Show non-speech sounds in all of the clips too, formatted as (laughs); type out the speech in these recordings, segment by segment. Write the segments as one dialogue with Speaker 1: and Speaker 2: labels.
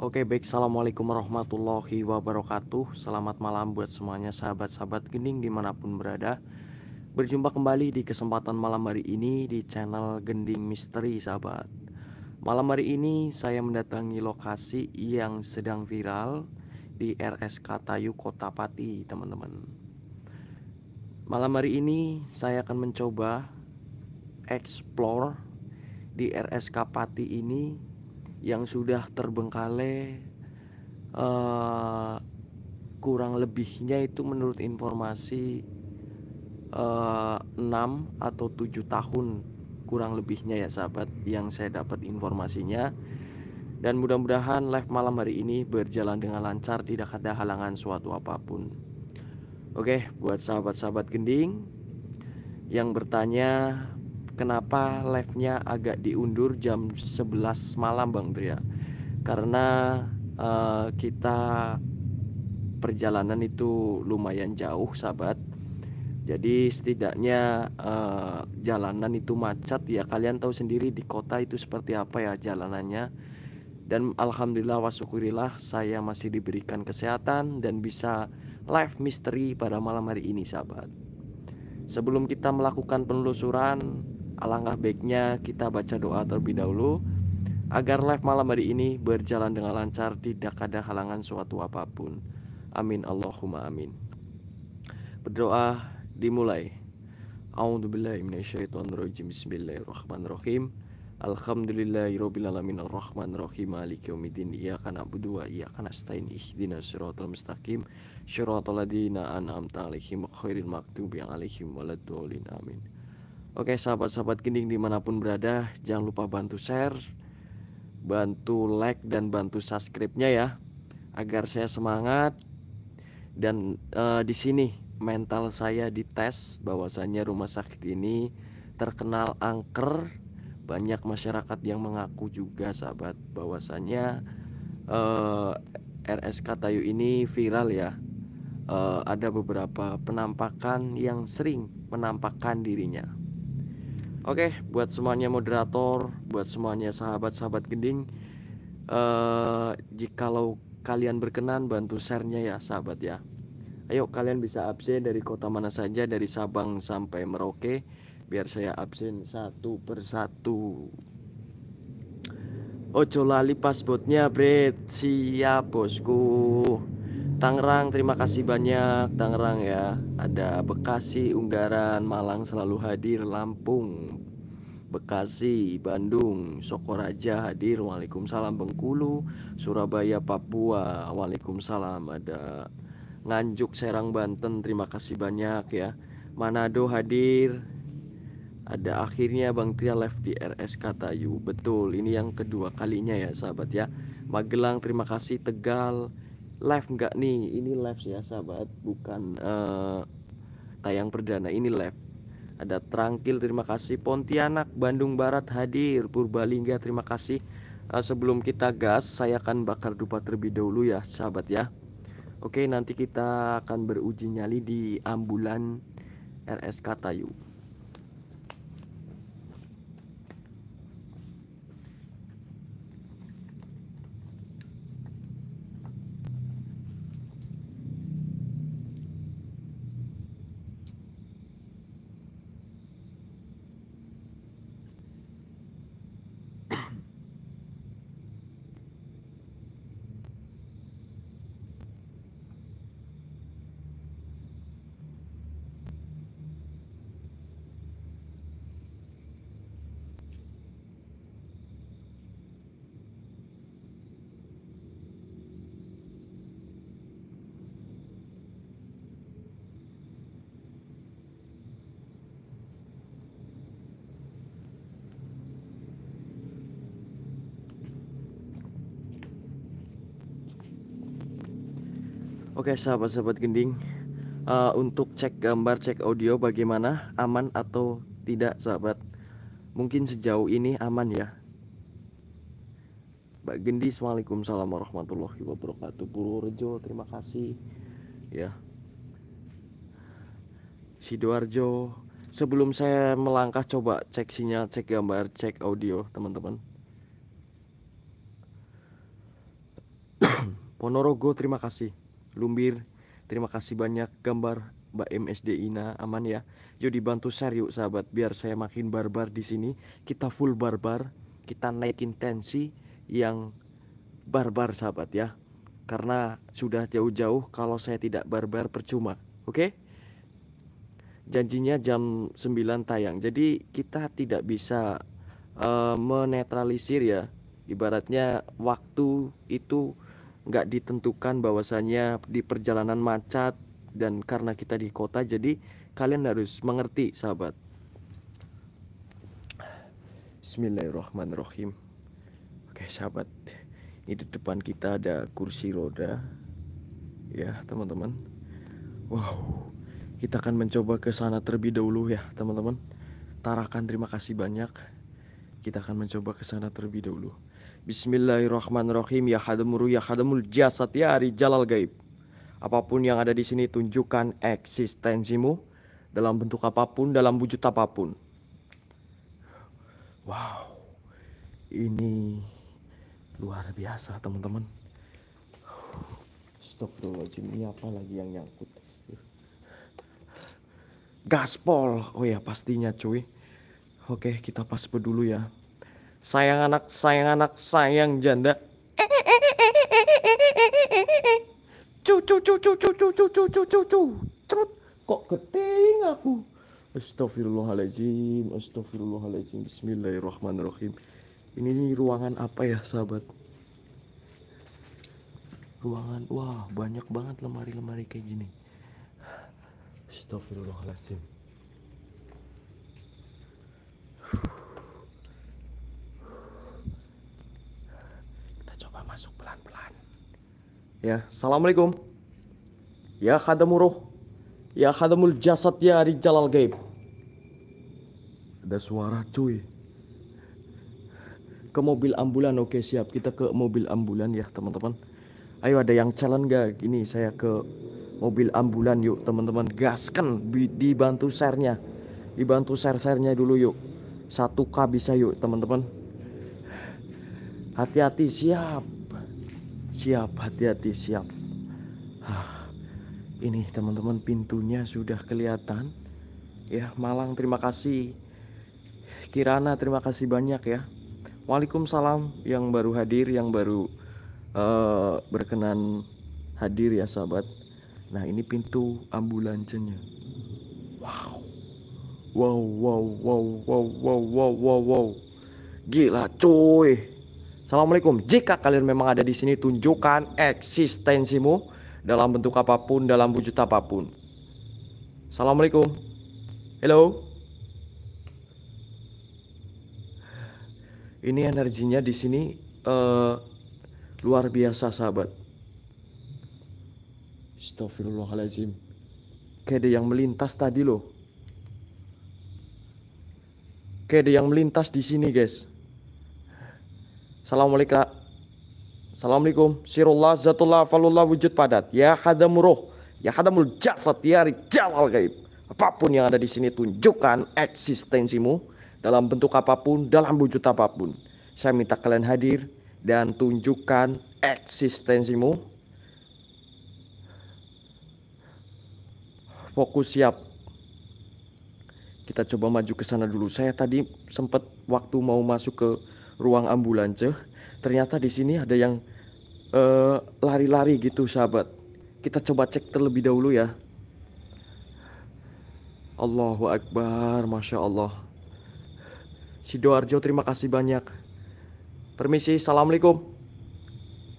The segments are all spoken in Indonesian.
Speaker 1: Oke baik. Assalamualaikum warahmatullahi wabarakatuh. Selamat malam buat semuanya sahabat-sahabat Gending di mana pun berada. Berjumpa kembali di kesempatan malam hari ini di channel Gending Misteri sahabat. Malam hari ini saya mendatangi lokasi yang sedang viral di RSK Tayu Kota Pati teman-teman. Malam hari ini saya akan mencoba explore di RSK Pati ini yang sudah terbengkalai uh, kurang lebihnya itu menurut informasi uh, eh, 6 atau 7 tahun kurang lebihnya ya sahabat yang saya dapat informasinya. Dan mudah-mudahan live malam hari ini berjalan dengan lancar tidak ada halangan suatu apa pun. Oke buat sahabat-sahabat gending yang bertanya kenapa live-nya agak diundur jam 11 malam Bang Tria karena uh, kita perjalanan itu lumayan jauh sahabat. Jadi setidaknya uh, jalanan itu macet ya. Kalian tahu sendiri di kota itu seperti apa ya jalanannya. Dan alhamdulillah wasyukurillah saya masih diberikan kesehatan dan bisa live misteri pada malam hari ini sahabat. Sebelum kita melakukan penelusuran Alangkah baiknya kita baca doa terlebih dahulu agar live malam hari ini berjalan dengan lancar, tidak ada halangan suatu apa pun. Amin Allahumma amin. Berdoa dimulai. A'udzubillahi minasyaitonirrajim. Bismillahirrahmanirrahim. Alhamdulillahirabbil alamin arrahmanirrahim maliki yaumiddin iyyaka na'budu wa iyyaka nasta'in ihdinas siratal mustaqim siratal ladzina an'amta 'alaihim ghairil maghdubi 'alaihim waladdallin amin. Oke sahabat-sahabat gending di mana pun berada Jangan lupa bantu share Bantu like dan bantu subscribe-nya ya Agar saya semangat. Dan uh, di sini mental saya dites bahwasannya rumah sakit ini terkenal angker. Banyak masyarakat yang mengaku juga sahabat bahwasannya uh, eh, RSK Tayu ini viral ya. Uh, Ada beberapa penampakan yang sering menampakkan dirinya Oke, buat semuanya moderator, buat semuanya sahabat-sahabat gending, uh, jikalau kalian berkenan bantu share-nya ya sahabat ya. Ayo kalian bisa absen dari kota mana saja dari Sabang sampai Merauke biar saya absen satu persatu. Ojo lali paspotnya, Bret. Siap, bosku. Tangerang terima kasih banyak Tangerang ya. Ada Bekasi Unggaran Malang selalu hadir Lampung Bekasi Bandung Sokoraja hadir Waalaikumsalam Bengkulu Surabaya Papua Waalaikumsalam. Ada Nganjuk Serang Banten terima kasih banyak ya. Manado hadir ada akhirnya Bang Tia live di RS Katayu betul ini yang kedua kalinya ya sahabat ya. Magelang terima kasih Tegal live enggak nih? Ini live ya sahabat. Bukan uh, tayang perdana ini live. Ada Trangkil terima kasih. Pontianak Bandung Barat hadir. Purbalingga terima kasih. Uh, sebelum kita gas saya akan bakar dupa terlebih dahulu ya sahabat ya. Oke nanti kita akan beruji nyali di ambulan RSK Tayu Oke sahabat-sahabat gending uh, Untuk cek gambar, cek audio bagaimana? Aman atau tidak sahabat? Mungkin sejauh ini aman ya. Mbak Gendis Waalaikumsalam warahmatullahi wabarakatuh. Purworejo terima kasih. Ya. Sidoarjo Sebelum saya melangkah coba cek sinyal, cek gambar, cek audio teman-teman. (coughs) Ponorogo terima kasih Lumbir. Terima kasih banyak gambar Mbak MSD Ina. Aman ya. Yuk dibantu share yuk sahabat biar saya makin barbar di sini. Kita full barbar. Kita naikin tensi yang barbar sahabat ya. Karena sudah jauh-jauh kalau saya tidak barbar percuma oke? Janjinya jam 9 tayang. Jadi kita tidak bisa uh, menetralisir ya. Ibaratnya waktu itu nggak ditentukan bahwasanya di perjalanan macet dan karena kita di kota jadi kalian harus mengerti sahabat. Bismillahirrahmanirrahim. Oke sahabat. Ini di depan kita ada kursi roda. Ya teman-teman. Wow. Kita akan mencoba ke sana terlebih dahulu ya teman-teman. Tarakan terima kasih banyak. Kita akan mencoba ke sana terlebih dahulu Bismillahirrahmanirrahim. Ya hadamuru ya hadamul jasad ya jalal gaib. Apa pun yang ada di sini tunjukkan eksistensimu dalam bentuk apa pun dalam wujud apa pun. Wow ini luar biasa teman-teman. Astagfirullahaladzim ini apa lagi yang nyangkut? Gaspol. Oh ya pastinya cuy. Oke kita pas dulu ya sayang anak sayang anak sayang janda. Cu cu cu cu cu cu cu cu cu cu cu. Kok keting aku? Astagfirullahaladzim Astagfirullahaladzim Bismillahirrahmanirrahim. Ini ruangan apa ya sahabat? Ruangan wah banyak banget lemari-lemari kayak gini. Astagfirullahaladzim kita coba masuk pelan-pelan ya Assalamualaikum. Ya khadamuruh. Ya khadamul jasad ya rijalal gaib ada suara cuy. Ke mobil ambulan oke siap. Kita ke mobil ambulan ya teman-teman. Ayo ada yang challenge gak gini saya ke mobil ambulan yuk teman-teman. Gaskan dibantu share-nya. Dibantu share-share-nya dulu yuk. Satu k bisa yuk teman-teman. Hati-hati siap siap hati-hati siap ini teman-teman pintunya sudah kelihatan ya Malang terima kasih Kirana terima kasih banyak ya Waalaikumsalam yang baru hadir, yang baru uh, berkenan hadir ya sahabat. Nah ini pintu ambulansnya. Wow, wow, wow, wow, wow, wow, wow, wow, wow. Gila cuy. Assalamualaikum. Jika kalian memang ada di sini, tunjukkan eksistensimu dalam bentuk apa pun, dalam wujud apa pun. Assalamualaikum. Hello. ini energinya di sini uh, luar biasa sahabat Astagfirullahaladzim kayak yang melintas tadi loh kayak yang melintas di sini guys Assalamualaikum Assalamualaikum Sirullah zatullah falullah wujud padat Ya hadamuruh Ya hadamul jasad Ya jalal gaib Apa pun yang ada di sini tunjukkan eksistensimu dalam bentuk apa pun, dalam wujud apa pun. Saya minta kalian hadir dan tunjukkan eksistensimu. Fokus siap. Kita coba maju ke sana dulu. Saya tadi sempat waktu mau masuk ke ruang ambulans, ternyata di sini ada yang eh, lari-lari uh, gitu, sahabat. Kita coba cek terlebih dahulu ya. Allahu Akbar, Masya Allah. Sidoarjo terima kasih banyak. Permisi, Assalamualaikum.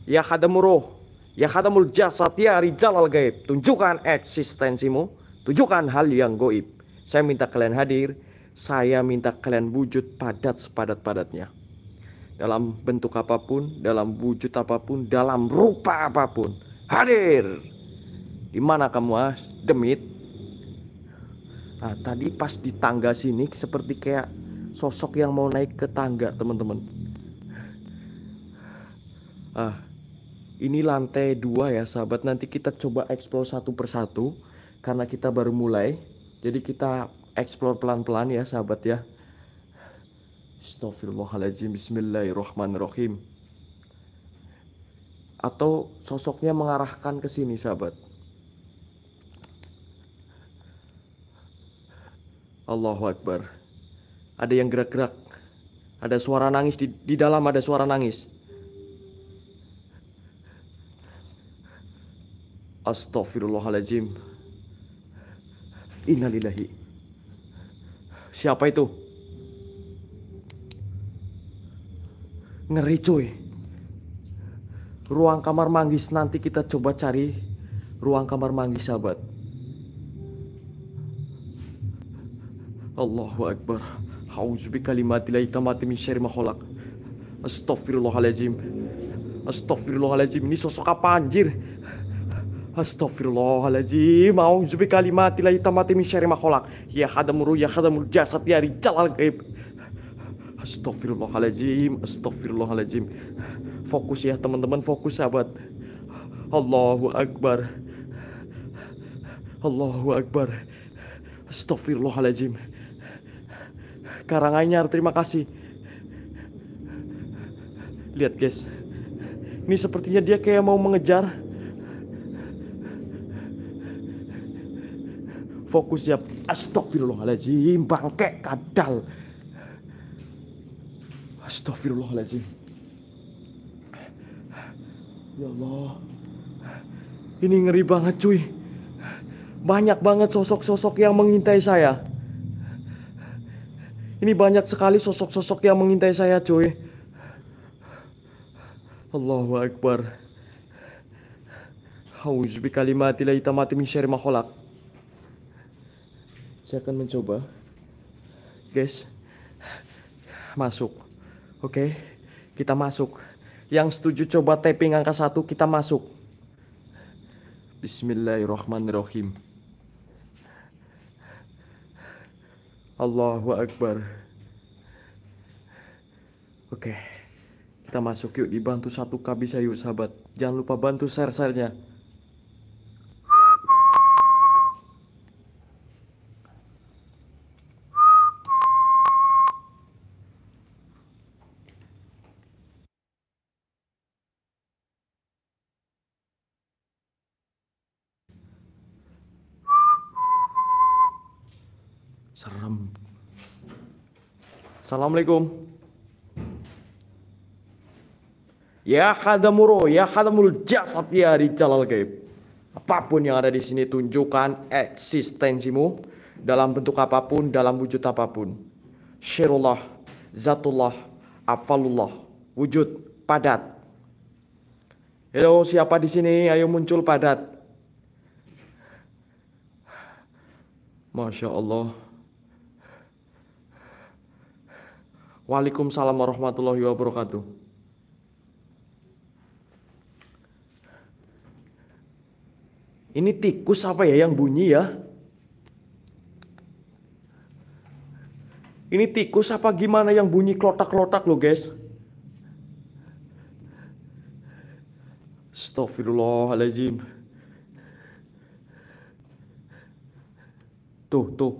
Speaker 1: Ya khadamuruh, ya khadamul jasad, ya rijalal gaib. Tunjukkan eksistensimu, tunjukkan hal yang goib. Saya minta kalian hadir, saya minta kalian wujud padat sepadat-padatnya. Dalam bentuk apa pun, dalam wujud apa pun, dalam rupa apa pun. Hadir. Di mana kamu ah? Demit. Nah, tadi pas di tangga sini seperti kayak sosok yang mau naik ke tangga teman-teman ah ini lantai dua ya sahabat nanti kita coba explore satu persatu karena kita baru mulai jadi kita explore pelan-pelan ya sahabat ya Astagfirullahaladzim Bismillahirrahmanirrahim atau sosoknya mengarahkan ke sini, sahabat. Allahu Akbar. Ada yang gerak-gerak. Ada suara nangis di, di dalam ada suara nangis. Astaghfirullahaladzim. Innalillahi. Siapa itu? Ngeri cuy. Ruang kamar manggis nanti kita coba cari ruang kamar manggis sahabat. Allahu Akbar. Hauzu bi kalimatillahi tamati min syarri ma khalaq. Astagfirullahaladzim. Astagfirullahaladzim. Ini sosok apa anjir? Astagfirullahaladzim. Auzu bi kalimatillahi tamati min syarri ma khalaq. Ya hadamuru ya hadamul jasad ya rijal al gaib. Astagfirullahaladzim. Astagfirullahaladzim. Fokus ya teman-teman, fokus sahabat. Allahu Akbar. Allahu Akbar. Astagfirullahaladzim. Karanganyar, terima kasih. Lihat guys. Ini sepertinya dia kayak mau mengejar. Fokus ya. Astagfirullahaladzim. Bangke kadal. Astagfirullahaladzim. Ya Allah. Ini ngeri banget cuy. Banyak banget sosok-sosok yang mengintai saya. Ini banyak sekali sosok-sosok yang mengintai saya cuy. Allahu Akbar. Auzubi kalimati la itamati min syarri Saya akan mencoba. Guys. Masuk. Oke. Kita masuk. Yang setuju coba tapping angka satu kita masuk. Bismillahirrahmanirrahim. Allahu Akbar. Oke. Kita masuk yuk dibantu satu k bisa yuk sahabat. Jangan lupa bantu share-share-nya. Serem. Assalamualaikum. Ya hadamuro, ya hadamul jasad ya jalal gaib. Apa pun yang ada di sini tunjukkan eksistensimu dalam bentuk apa pun, dalam wujud apa pun. Syirullah, zatullah, afalullah, wujud padat. Halo, siapa di sini? Ayo muncul padat. Masya Allah. Waalaikumsalam warahmatullahi wabarakatuh. Ini tikus apa ya yang bunyi ya? Ini tikus apa gimana yang bunyi klotak-klotak lo guys? Astagfirullahaladzim. Tuh, tuh.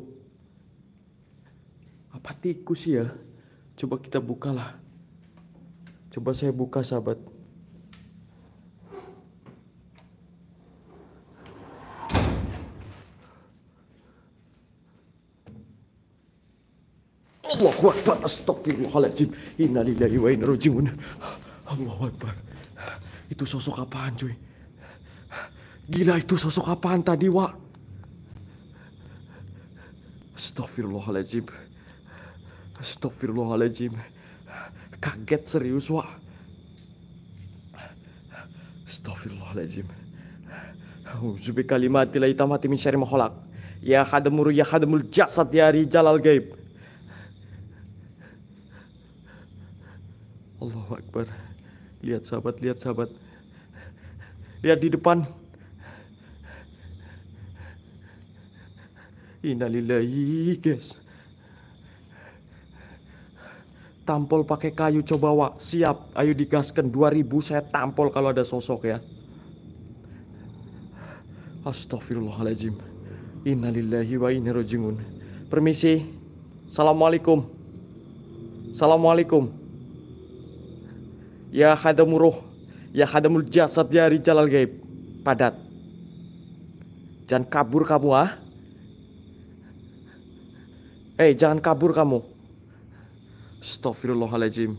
Speaker 1: Apa tikus ya? Coba kita bukalah. Coba saya buka sahabat. Allahu Akbar Astagfirullahaladzim. Innalillahi wa inna rojiun Allahu Akbar. Itu sosok apaan cuy? Gila itu sosok apaan tadi Wak? Astagfirullahaladzim Astagfirullahaladzim. Kaget serius, Wak. Astagfirullahaladzim. Zubi kalimati la itamati min syari makhluk. Ya khadamur ya khadamul jasad ya jalal gaib. Allahu Akbar. Lihat sahabat, lihat sahabat. Lihat di depan. Innalillahi, guys. Tampol pakai kayu coba Wak. Siap. Ayo digaskan. 2000 saya tampol kalau ada sosok ya. Astagfirullahaladzim Innalillahi wa inna rojiun Permisi. Assalamualaikum. Assalamualaikum. Ya hadamuruh Ya hadamul jasad ya rijalal gaib. Padat. Jangan kabur kamu ah. Eh, jangan kabur kamu. Astagfirullahaladzim.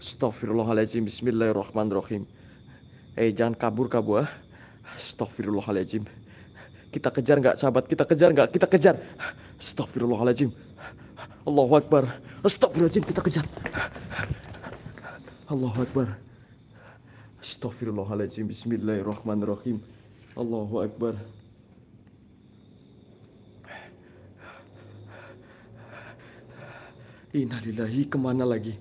Speaker 1: Astagfirullahaladzim. Bismillahirrahmanirrahim. Eh, jangan kabur kamu ah. Astagfirullahaladzim. Kita kejar nggak sahabat? Kita kejar nggak? Kita kejar. Astagfirullahaladzim. Allahu Akbar. Astagfirullahaladzim. Kita kejar. Allahu Akbar. Astagfirullahaladzim. Bismillahirrahmanirrahim. Allahu Akbar. Innalillahi ke mana lagi?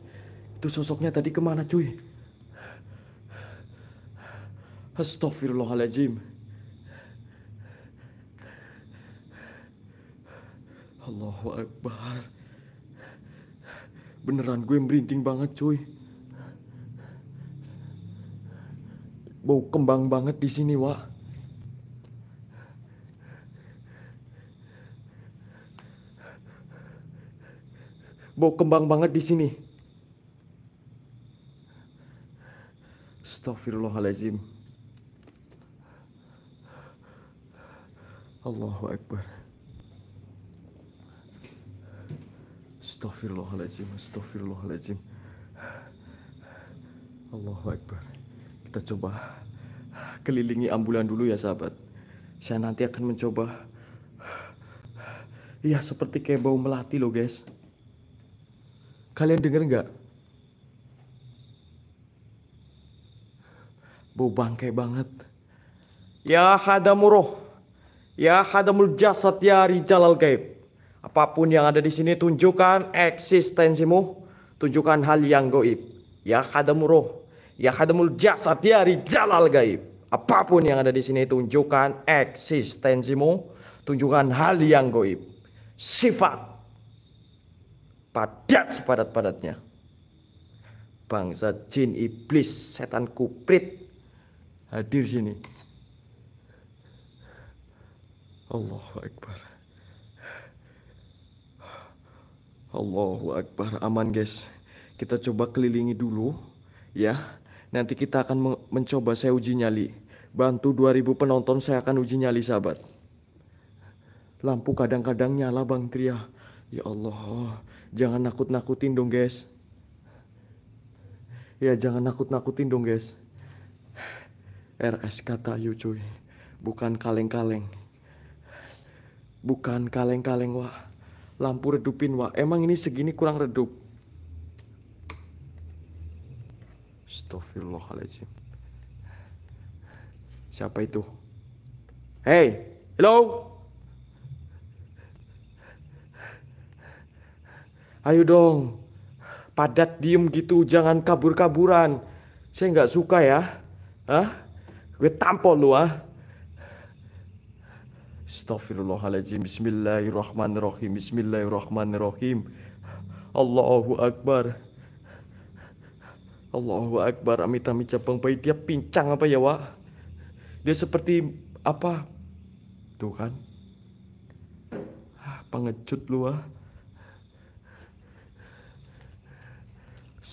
Speaker 1: Itu sosoknya tadi ke mana cuy? Astagfirullahaladzim. Allahu Akbar. Beneran gue merinding banget cuy. Bau kembang banget di sini, Wak. Bau kembang banget di sini. Astagfirullahaladzim. Allahu Akbar. Astagfirullahaladzim, astagfirullahaladzim. Allahu Akbar. Kita coba kelilingi ambulan dulu ya sahabat. Saya nanti akan mencoba. Iya seperti kayak bau melati loh guys. Kalian denger nggak? Bau bangkai banget. Ya hadamuroh. Ya hadamul jasad ya rijalal gaib. Apa pun yang ada di sini tunjukkan eksistensimu. Tunjukkan hal yang goib. Ya hadamuroh. Ya hadamul jasad ya rijalal gaib. Apa pun yang ada di sini tunjukkan eksistensimu. Tunjukkan hal yang goib. Sifat padat sepadat-padatnya. Bangsa jin iblis, setan kuprit hadir sini. Allahu Akbar. Allahu Akbar. Aman guys. Kita coba kelilingi dulu ya. Nanti kita akan mencoba saya uji nyali. Bantu 2000 penonton saya akan uji nyali sahabat. Lampu kadang-kadang nyala Bang Tria. Ya Allah, Jangan nakut-nakutin dong guys. Ya jangan nakut-nakutin dong guys. RS kata yuk cuy. Bukan kaleng-kaleng. Bukan kaleng-kaleng wah. Lampu redupin wah. Emang ini segini kurang redup. Astagfirullahaladzim. Siapa itu? Hey, hello? Ayo dong, padat diem gitu, jangan kabur-kaburan. Saya nggak suka ya. Hah? Gue tampol lu ah. Astaghfirullahaladzim. Bismillahirrahmanirrahim. Bismillahirrahmanirrahim. Allahu Akbar. Allahu Akbar. Amit amit cabang bayi Dia pincang apa ya Wak? Dia seperti apa? Tuh kan ah, Pengecut lu ah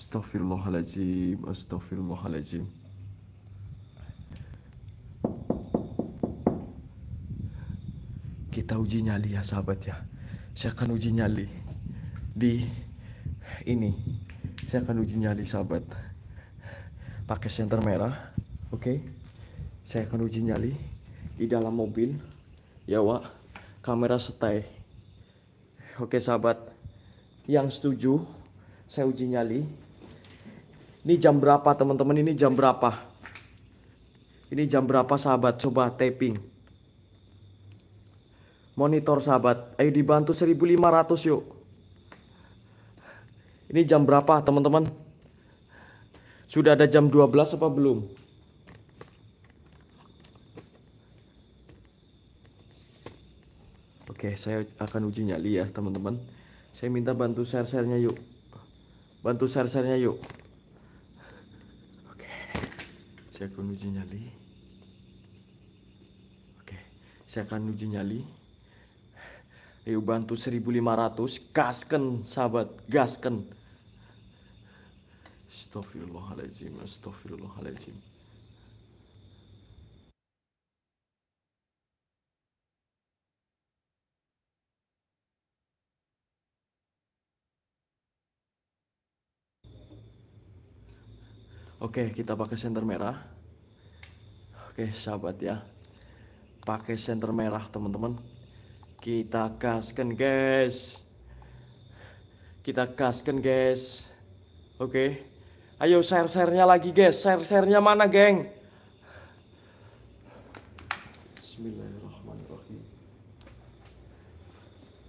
Speaker 1: Astaghfirullahaladzim Astaghfirullahaladzim. Kita uji nyali ya sahabat ya. Saya akan uji nyali Di Ini. Saya akan uji nyali sahabat. Pakai senter merah Oke? Okay. Saya akan uji nyali Di dalam mobil. Ya wak. Kamera stay Oke okay, sahabat. Yang setuju Saya uji nyali ini jam berapa teman-teman? Ini jam berapa? Ini jam berapa sahabat? Coba taping. Monitor sahabat. Ayo dibantu 1500 yuk. Ini jam berapa teman-teman? Sudah ada jam 12 apa belum? Oke, saya akan uji nyali ya teman-teman. Saya minta bantu share-share-nya yuk. Bantu share-share-nya yuk. Saya akan uji nyali. Oke, saya akan uji nyali. Ayo bantu 1500, gasken sahabat, gasken. Astagfirullahaladzim, astagfirullahaladzim. Oke, kita pakai senter merah. Oke, sahabat ya. Pakai senter merah, teman-teman. Kita gaskan, guys. Kita gaskan, guys. Oke. Ayo share-share-nya lagi, guys. Share-share-nya mana, geng? Bismillahirrahmanirrahim.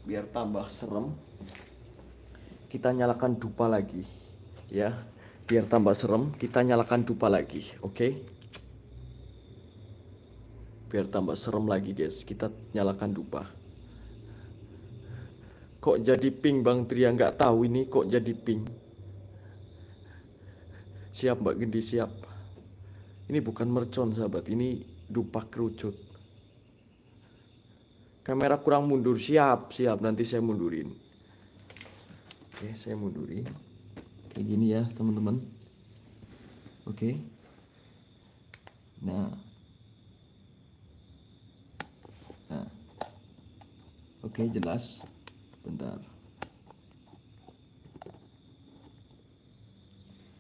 Speaker 1: Biar tambah serem. Kita nyalakan dupa lagi, ya biar tambah serem kita nyalakan dupa lagi oke? Okay? biar tambah serem lagi guys. Kita nyalakan dupa. Kok jadi pink bang Tria? Nggak tahu ini kok jadi pink. Siap mbak Gendi siap. Ini bukan mercon sahabat. Ini dupa kerucut. Kamera kurang mundur. Siap siap. Nanti saya mundurin. Oke saya mundurin kayak gini ya teman-teman. Oke. Nah. Nah. Oke jelas. Bentar.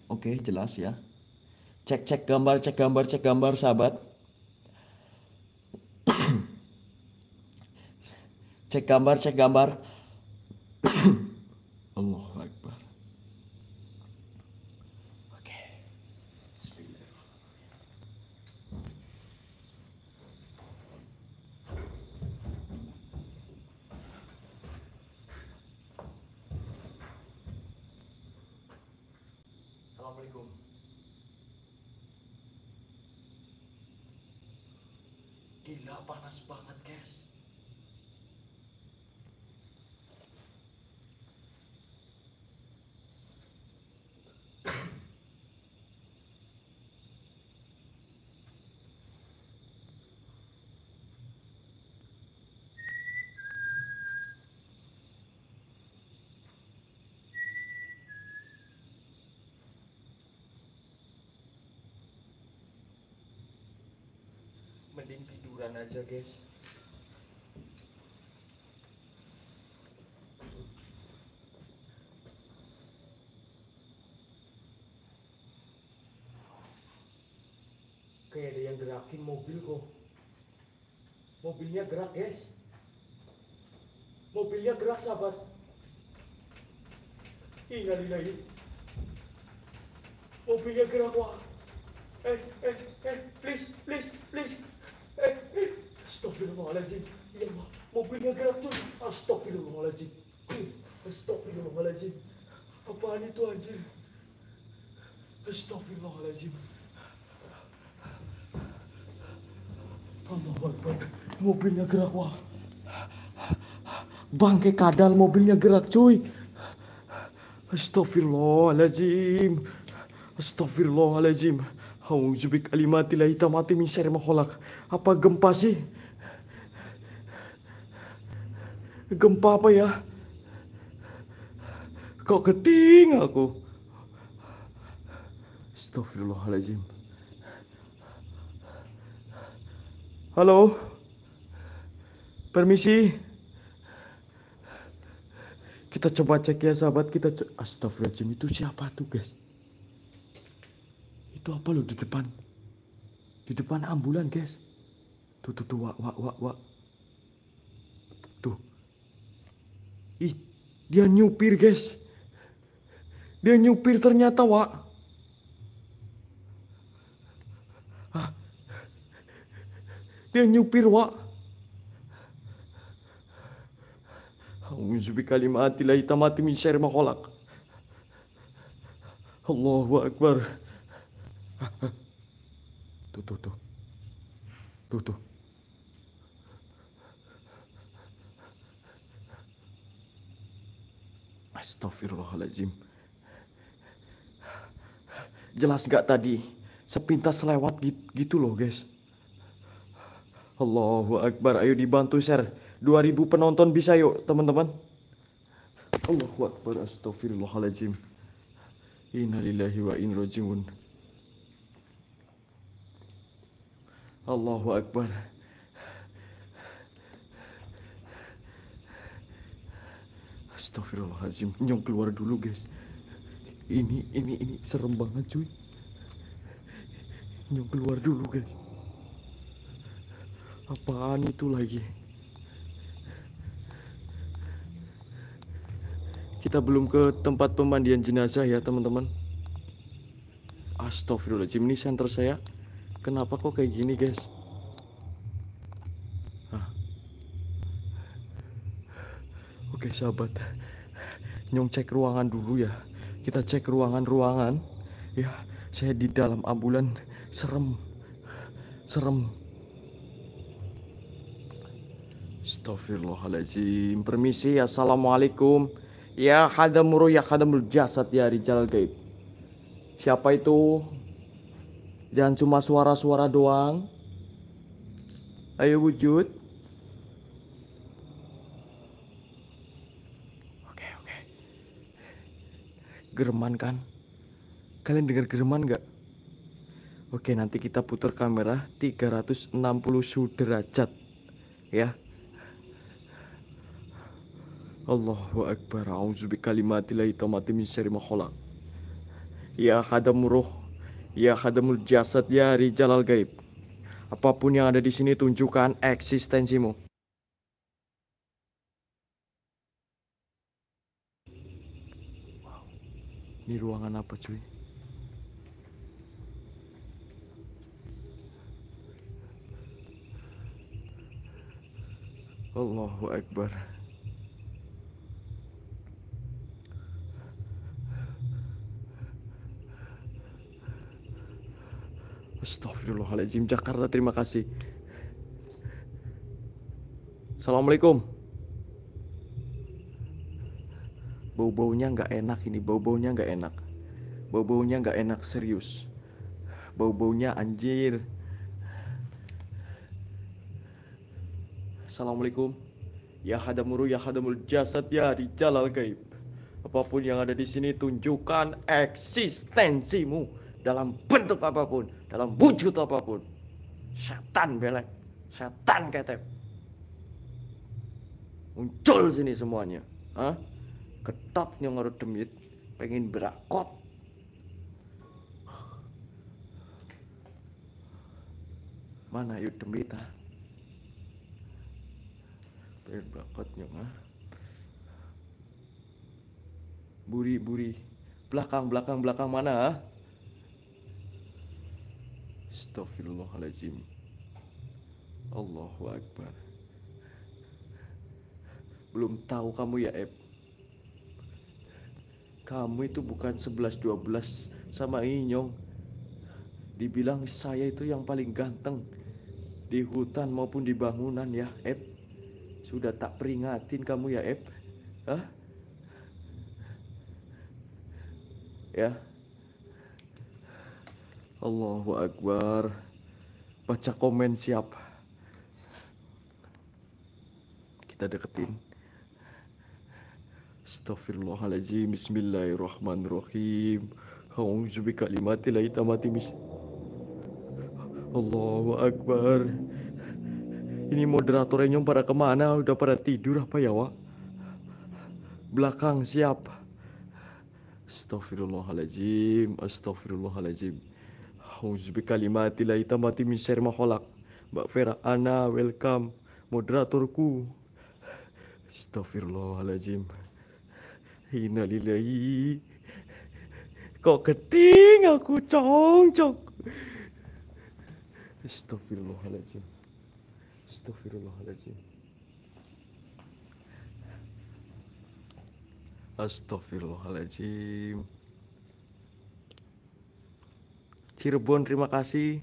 Speaker 1: Oke jelas ya. Cek cek gambar cek gambar cek gambar sahabat. (coughs) Cek gambar cek gambar Allah Akbar Assalamualaikum. Gila panas banget guys. mending tiduran aja guys. Kayak ada yang gerakin mobil kok. Mobilnya gerak guys. Mobilnya gerak sahabat. Innalillahi mobilnya gerak wah eh eh eh please please please eh eh astagfirullahaladzim ya Allah mobilnya gerak tuh. Astagfirullahaladzim. Astagfirullahaladzim. Apaan itu anjir? Astagfirullahaladzim. Allah Akbar. Mobilnya gerak wah. Bangke kadal mobilnya gerak cuy. Astagfirullahaladzim. Astagfirullahaladzim. Auzubik kalimatillahi tamati min syarri. Apa gempa sih? Gempa apa ya? Kok keting aku? Astagfirullahaladzim. Halo? Permisi? Kita coba cek ya sahabat kita cek. Astagfirullahaladzim itu siapa tuh guys? Itu apa loh di depan? Di depan ambulan guys. Tuh tuh tuh wak wak wak wak. Ih, dia nyupir guys. Dia nyupir ternyata wak. Ah. Dia nyupir wak. A'udzu bikalimatillahi tamati min syarri ma khalaq. Allahu akbar. Tuh, tuh, tuh. Tuh, tuh. Astagfirullahaladzim. Jelas gak tadi? Sepintas lewat gitu loh guys. Allahu Akbar. Ayo dibantu share. 2000 penonton bisa yuk teman-teman. Allahu Akbar. Astagfirullahaladzim. Innalillahi wa inna rajiun. Allahu Akbar. Astagfirullahaladzim. Nyong keluar dulu guys. Ini, ini, ini serem banget cuy. Nyong keluar dulu guys. Apaan itu lagi? Kita belum ke tempat pemandian jenazah ya teman-teman. Astagfirullahaladzim ini center saya. Kenapa kok kayak gini guys? Hah. Oke sahabat, nyong cek ruangan dulu ya. Kita cek ruangan-ruangan. Ya, saya di dalam ambulan serem, serem. Astagfirullahaladzim. Permisi, assalamualaikum. Ya hadamuru ya hadamul jasad ya rijal gaib. Siapa itu? Jangan cuma suara-suara doang. Ayo wujud. Oke, oke. Gereman kan? Kalian dengar gereman nggak? Oke, nanti kita putar kamera 360 derajat. Ya. Allahu Akbar A'udzu bikalimatillahi tammati min syarri ma khalaq Ya khadamul ruh Ya khadamul jasad ya rijalal gaib Apa pun yang ada di sini tunjukkan eksistensimu Ini ruangan apa cuy? Allahu Akbar. Astagfirullahaladzim Jakarta terima kasih. Assalamualaikum Bau-baunya nggak enak ini Bau-baunya nggak enak Bau-baunya nggak enak serius Bau-baunya anjir Assalamualaikum Ya hadamuru ya hadamul jasad ya rijalal gaib Apa pun yang ada di sini tunjukkan eksistensimu dalam bentuk apa pun, dalam wujud apa pun. Setan belek, setan ketep. Muncul sini semuanya. Hah? Ketat yang ngaruh demit, pengen berakot. Mana yuk demit ah? Pengen berakot nyong ah. Buri, buri. Belakang, belakang, belakang mana ah? Astagfirullahaladzim Allahu Akbar Belum tahu kamu ya Eb Kamu itu bukan 11-12 sama Inyong Dibilang saya itu yang paling ganteng. Di hutan maupun di bangunan ya Eb Sudah tak peringatin kamu ya Eb Hah? Ya. Allahu Akbar. Baca komen siap. Kita deketin Astaghfirullahaladzim Bismillahirrahmanirrahim. A'udzu bikalimati la tamati mis Allahu Akbar. Ini moderatornya pada ke mana? Udah pada tidur apa ya Wak? Belakang siap. Astaghfirullahaladzim Astaghfirullahaladzim. Auzubi kalimati la mati min syarri ma khalaq. Mbak Vera Ana welcome. Moderatorku. Astagfirullahaladzim. Innalillahi. Kok keting aku cong cong. Astagfirullahaladzim. Astagfirullahaladzim. Astagfirullahaladzim. Cirebon terima kasih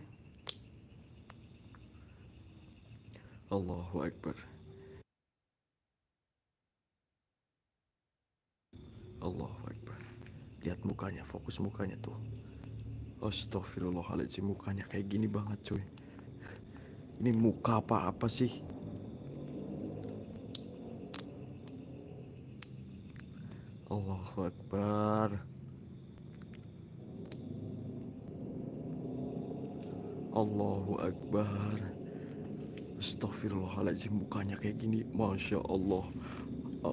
Speaker 1: Allahu Akbar Allah Akbar. Lihat mukanya, fokus mukanya tuh. Astaghfirullahaladzim mukanya kayak gini banget cuy. Ini muka apa-apa sih? Allah Akbar. Allahu Akbar. Astaghfirullahaladzim mukanya kayak gini. Masya Allah.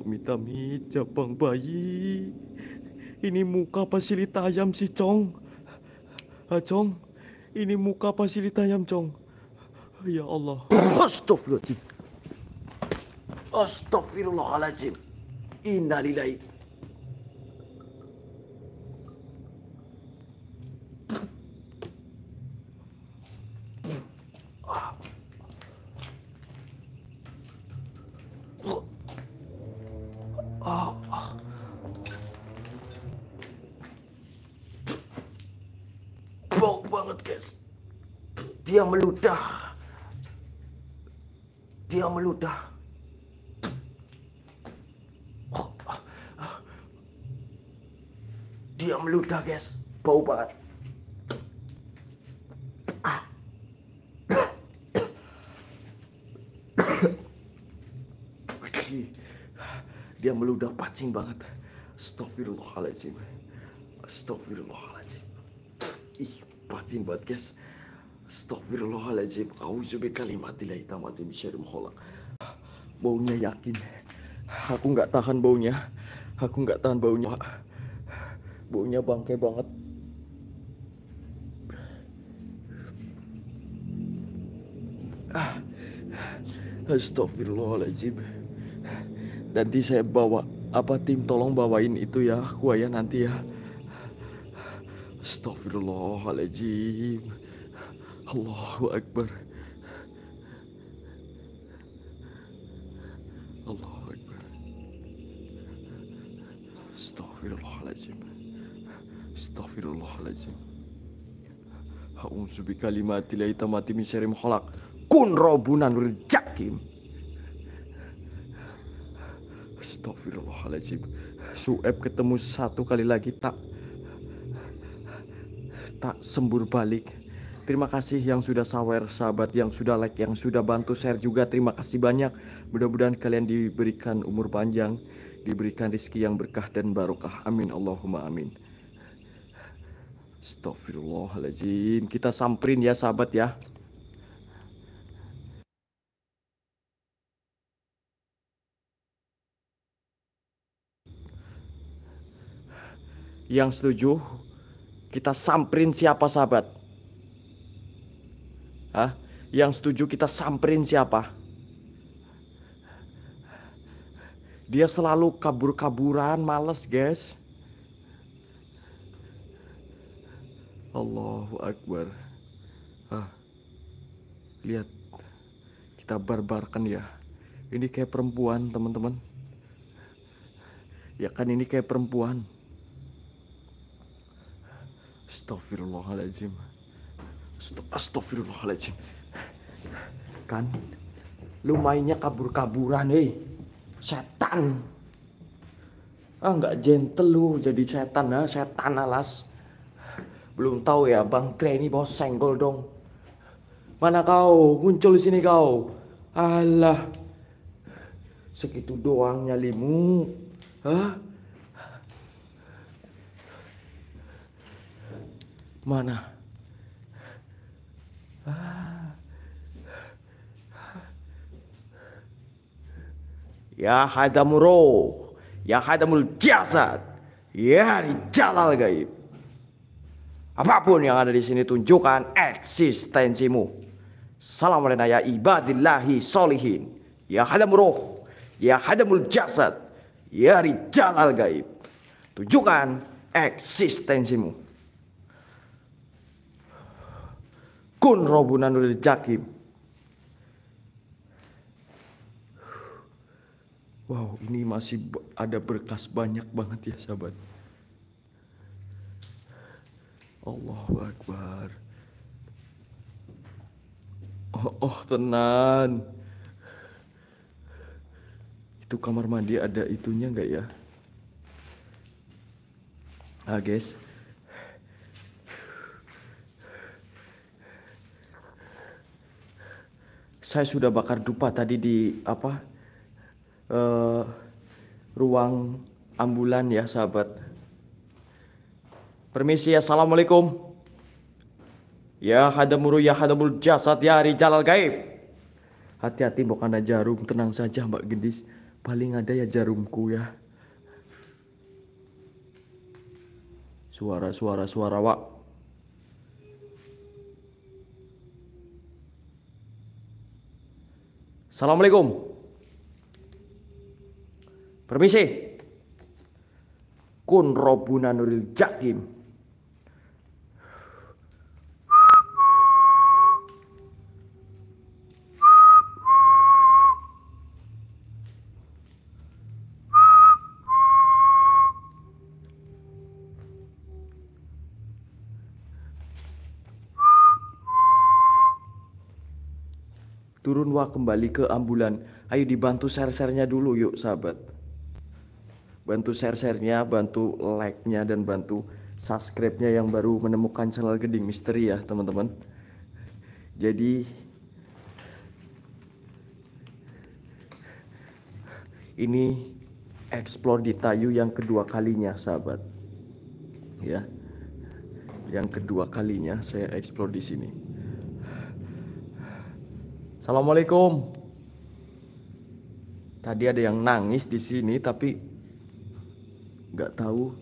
Speaker 1: Amit amit Jabang bayi. Ini muka pasilita ayam si Cong ah, Cong Ini muka pasilita ayam Cong Ya Allah. Astagfirullahaladzim Astagfirullahaladzim Innalillahi bau banget guys dia meludah. Dia meludah. Dia meludah guys. Bau banget. Dia meludah pacing banget. Astagfirullahaladzim Astagfirullahaladzim Ih batin banget guys Astagfirullahaladzim Auzubi kalimatillahi tamati bisyari kholak Baunya yakin. Aku nggak tahan baunya. Aku nggak tahan baunya. Baunya bangke banget. Astagfirullahaladzim Nanti saya bawa Apa tim tolong bawain itu ya Kuaya nanti ya. Astagfirullahaladzim Allahu Akbar. Allahu Akbar. Astagfirullahaladzim Astagfirullahaladzim A'udzu bikalimatillahi tamati min syarri khalaq Kun robunan jakim Astagfirullahaladzim Sueb ketemu satu kali lagi tak tak sembur balik. Terima kasih yang sudah sawer, sahabat yang sudah like, yang sudah bantu share juga. Terima kasih banyak. Mudah-mudahan kalian diberikan umur panjang, diberikan rizki yang berkah dan barokah. Amin Allahumma amin. Astagfirullahaladzim. Kita samperin ya sahabat ya. Yang setuju kita samperin siapa sahabat? Hah? Yang setuju kita samperin siapa? Dia selalu kabur-kaburan, males guys. Allahu Akbar. Ah, lihat, kita barbarkan ya. Ini kayak perempuan teman-teman. Ya kan ini kayak perempuan. Astagfirullahaladzim Astagfirullahaladzim Kan Lu mainnya kabur-kaburan hei. Setan. Ah nggak gentle lu jadi setan ah. Setan alas. Belum tahu ya Bang Tre ini bawa senggol dong. Mana kau? Muncul di sini kau. Alah. Segitu doang nyalimu. Hah? Mana? Ya hadamul roh, ya hadamul jasad, ya jalal gaib. Apa pun yang ada di sini tunjukkan eksistensimu. Assalamualaikum ya ibadillahi solihin. Ya hadamul roh, ya hadamul jasad, ya jalal gaib. Tunjukkan eksistensimu. Kun robunanul jakim. Wow ini masih ada berkas banyak banget ya sahabat. Allahu Akbar. Oh, oh tenan. Itu kamar mandi ada itunya nggak ya? Ah guys saya sudah bakar dupa tadi di apa uh, ruang ambulan ya sahabat permisi assalamualaikum Ya hadamuru ya hadamul jasad ya jalal gaib. Hati-hati bukan ada jarum, tenang saja Mbak Gendis. Paling ada ya jarumku ya. Suara suara suara wak. Assalamualaikum. Permisi. Kun Robuna Nuril Jakim. Turun wah kembali ke ambulan. Ayo dibantu share-share-nya dulu yuk sahabat. Bantu share-share-nya, bantu like-nya dan bantu subscribe-nya yang baru menemukan channel Gending Misteri ya teman-teman. Jadi ini explore di Tayu yang kedua kalinya sahabat. Ya. Yang kedua kalinya saya explore di sini. Assalamualaikum. Tadi ada yang nangis di sini tapi nggak tahu.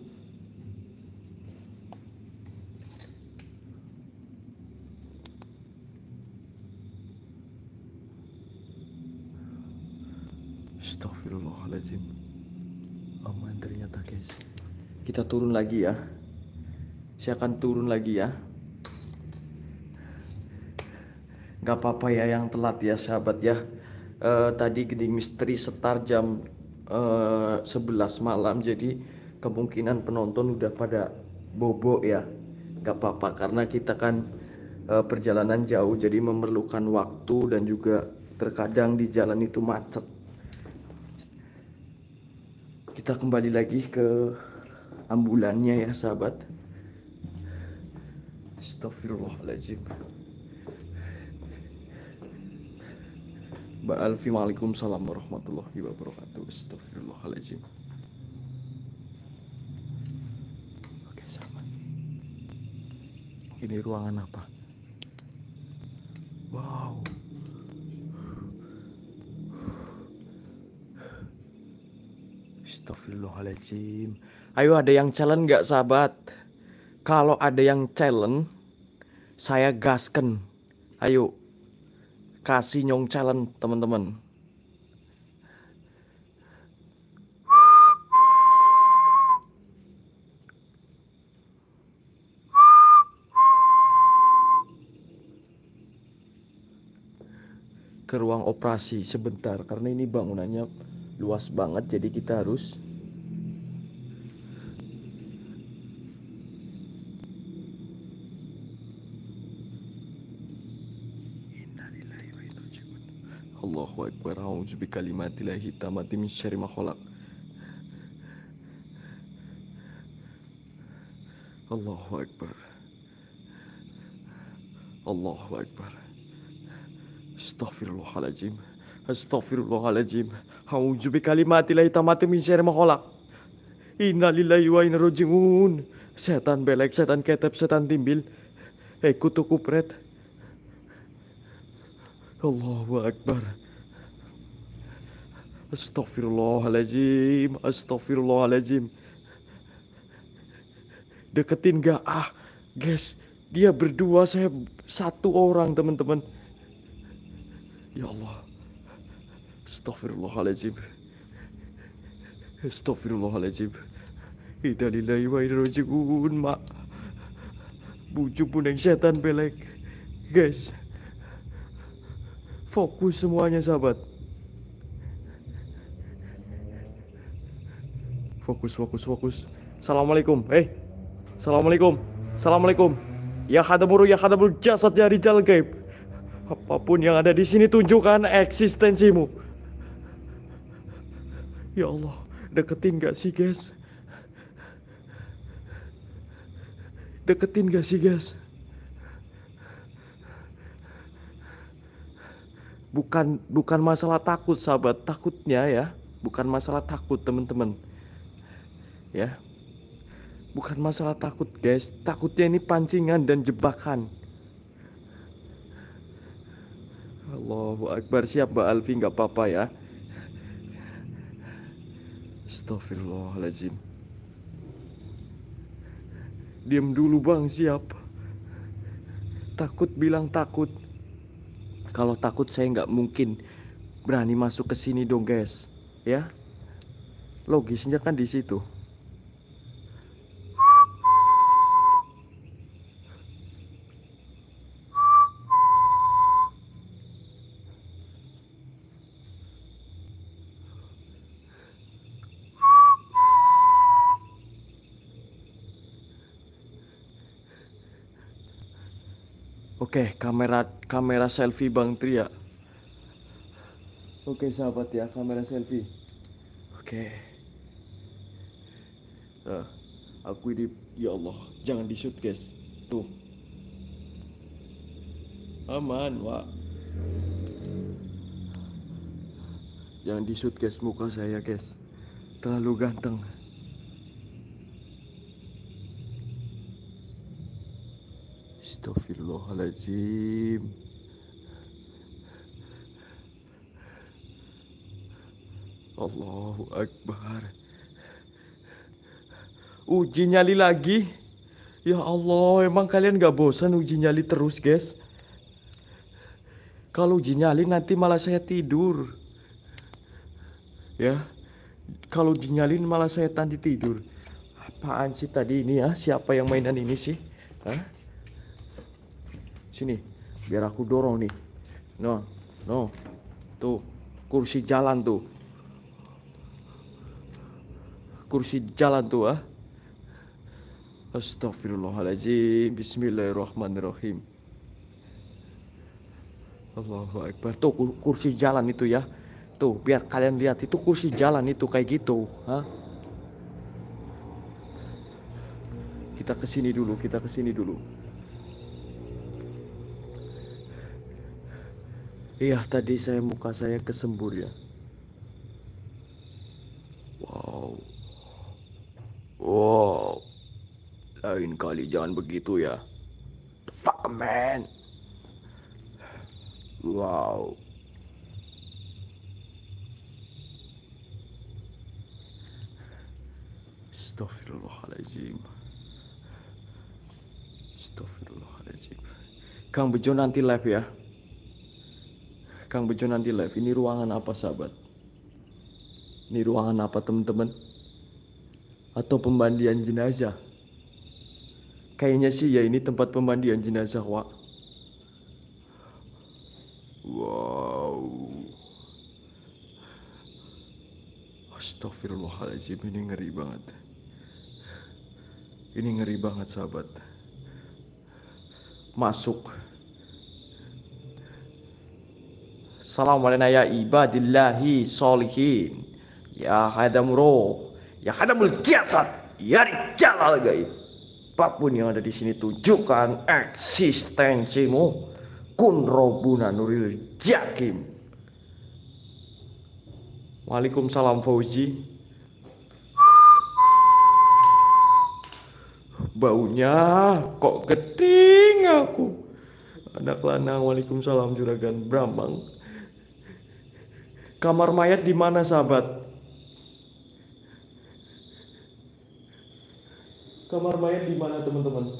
Speaker 1: Astagfirullahaladzim Aman ternyata guys Kita turun lagi ya Saya akan turun lagi ya Gak apa-apa ya yang telat ya sahabat ya. Uh, Tadi Geding Misteri setar jam uh, eh, 11 malam Jadi kemungkinan penonton udah pada bobo ya. Gak apa-apa karena kita kan uh, perjalanan jauh Jadi memerlukan waktu dan juga terkadang di jalan itu macet. Kita kembali lagi ke ambulannya ya sahabat. Astagfirullahaladzim Mbak Alfi Waalaikumsalam warahmatullahi wabarakatuh. Astagfirullahaladzim Oke sama Ini ruangan apa? Wow. Astagfirullahaladzim Ayo ada yang challenge nggak sahabat? Kalau ada yang challenge Saya gasken Ayo kasih nyong challenge teman-teman. Ke ruang operasi sebentar karena ini bangunannya luas banget jadi kita harus Allahu Akbar. A'udzu bi kalimatillahi tamati min syarri ma khalaq. Allahu Akbar. Allahu Akbar. Astaghfirullahaladzim. Astaghfirullahaladzim. A'udzu bi kalimatillahi tamati min syarri ma khalaq. Innalillahi wa inna rajiun. Setan belek, setan ketep, setan timbil. Eh kutu kupret Allahu Akbar Astagfirullahaladzim Astagfirullahaladzim Deketin gak? Ah guys Dia berdua saya satu orang teman-teman. Ya Allah. Astagfirullahaladzim Astagfirullahaladzim Innalillahi wa inna mak. Bujuk puneng setan belek. Guys Fokus semuanya sahabat. Fokus, fokus, fokus. Assalamualaikum. Eh. Assalamualaikum. Assalamualaikum. Ya hadamuru ya hadamul jasad ya rijal gaib. Apa pun yang ada di sini tunjukkan eksistensimu. Ya Allah, deketin gak sih guys? Deketin gak sih guys? bukan bukan masalah takut sahabat takutnya ya bukan masalah takut teman-teman ya. Bukan masalah takut guys. Takutnya ini pancingan dan jebakan. Allahu Akbar. Siap Mbak Alfi. Nggak apa-apa ya. Astagfirullahaladzim Diam dulu bang. Siap. Takut bilang takut. Kalau takut saya nggak mungkin Berani masuk ke sini dong guys. Ya. Logisnya kan di situ Oke, kamera kamera selfie Bang Tria. Oke, sahabat ya, kamera selfie. Oke. Nah, aku ini ya Allah, jangan di shoot guys. Tuh. Aman, Wak. Jangan di shoot guys muka saya, guys. Terlalu ganteng. Astagfirullahaladzim Allahu Akbar. Uji nyali lagi? Ya Allah emang kalian gak bosan uji nyali terus guys? Kalau uji nyali nanti malah saya tidur. Ya Kalau uji nyalin malah saya tadi tidur. Apaan sih tadi ini ya Siapa yang mainan ini sih? Hah? Sini, biar aku dorong nih. No, no. Tuh, kursi jalan tuh. Kursi jalan tuh ah. Astagfirullahaladzim. Bismillahirrahmanirrahim. Allahu Akbar. Tuh kursi jalan itu ya. Tuh, biar kalian lihat itu kursi jalan itu kayak gitu, ha? Kita ke sini dulu, kita ke sini dulu. Iya, tadi saya muka saya kesembur ya. Wow. Wow. Lain kali jangan begitu ya. Fuck man. Wow. Astagfirullahaladzim. Astagfirullahaladzim. Kang Bejo nanti live ya. Kang Bejo nanti live. Ini ruangan apa sahabat? Ini ruangan apa teman-teman? Atau pembandian jenazah? Kayaknya sih ya ini tempat pembandian jenazah, Wak. Wow. Astagfirullahaladzim, ini ngeri banget. Ini ngeri banget, sahabat. Masuk Assalamualaikum ya ibadillahi solihin Ya hadam roh Ya hadamul jasad. Ya rijal gaib. Apa pun yang ada di sini tunjukkan eksistensimu. Kun robuna nuril jakim. Waalaikumsalam Fauzi. Baunya kok geding aku. Anak lanang Waalaikumsalam juragan Brambang Kamar mayat di mana sahabat? Kamar mayat di mana teman-teman?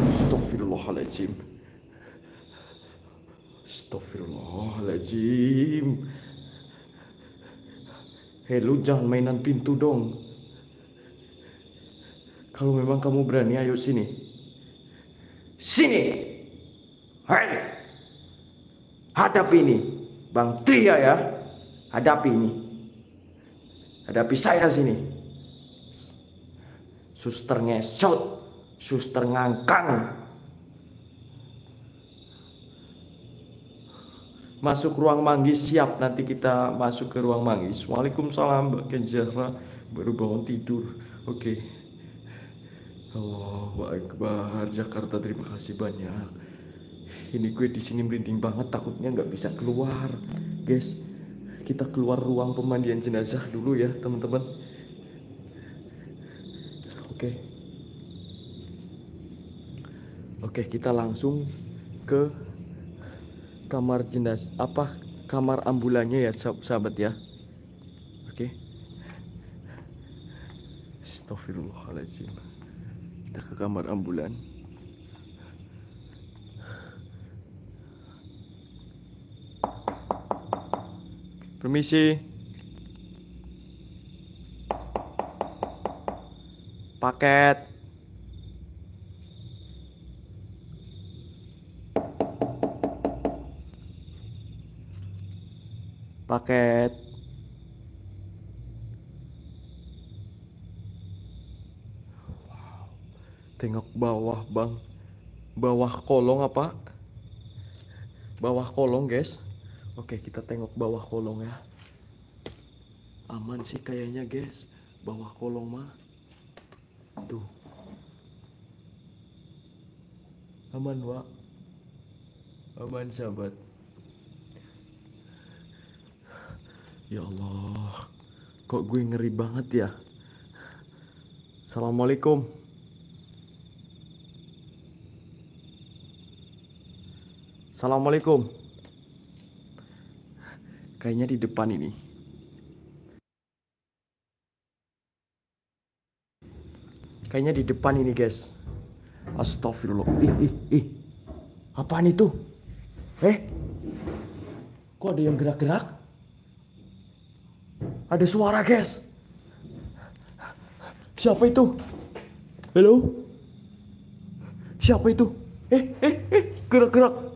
Speaker 1: Astagfirullahaladzim. Astagfirullahaladzim. Hei lu jangan mainan pintu dong. Kalau memang kamu berani ayo sini. Sini. Hei. Hadapi ini. Bang Tria ya, hadapi ini. Hadapi saya sini. Suster ngesot, suster ngangkang. Masuk ruang manggis siap nanti kita masuk ke ruang manggis. Waalaikumsalam Mbak Kenjara baru bangun tidur. Oke. Okay. Allah Akbar Jakarta terima kasih banyak ini gue di sini merinding banget takutnya nggak bisa keluar guys. Kita keluar ruang pemandian jenazah dulu ya teman-teman. Oke. Oke kita langsung ke kamar jenazah apa kamar ambulannya ya sahabat ya. Oke. Astagfirullahaladzim kita ke kamar ambulan permisi. Paket. Paket. Wow. tengok bawah bang. Bawah kolong apa? Bawah kolong guys oke kita tengok bawah kolong ya aman sih kayaknya guys bawah kolong mah tuh aman wa aman sahabat Ya Allah, kok gue ngeri banget ya? Assalamualaikum. Assalamualaikum. Kayaknya di depan ini. Kayaknya di depan ini, guys. Astagfirullah. Ih, ih, ih. Apaan itu? Eh? Kok ada yang gerak-gerak? Ada suara, guys. Siapa itu? Halo? Siapa itu? Eh, eh, eh, gerak-gerak.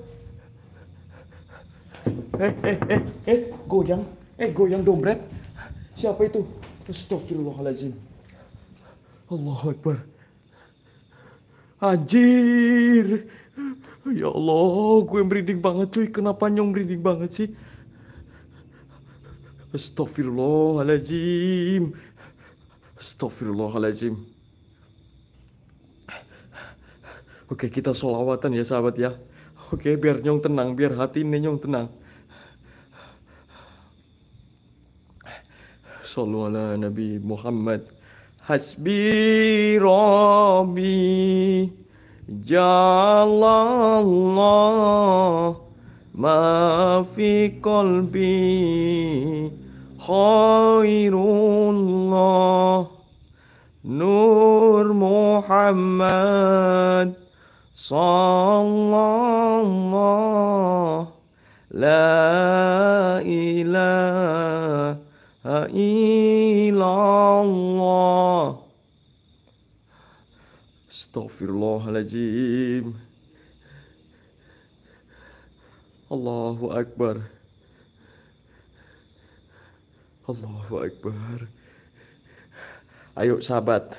Speaker 1: Eh, eh, eh, eh, goyang. Eh, goyang dompet. Siapa itu? Astagfirullahaladzim. Allahu Akbar. Anjir. Ya Allah, gue merinding banget cuy. Kenapa nyong merinding banget sih? Astagfirullahaladzim. Astagfirullahaladzim. Oke kita solawatan ya sahabat ya. Oke biar nyong tenang, biar hati ini nyong tenang. Sallu ala Nabi Muhammad. Hasbi Rabbi Jalallah ma fi qalbi khairullah Nur Muhammad sallallahu la ilaha illallah Astaghfirullahaladzim Allahu Akbar Allahu Akbar. Ayo sahabat.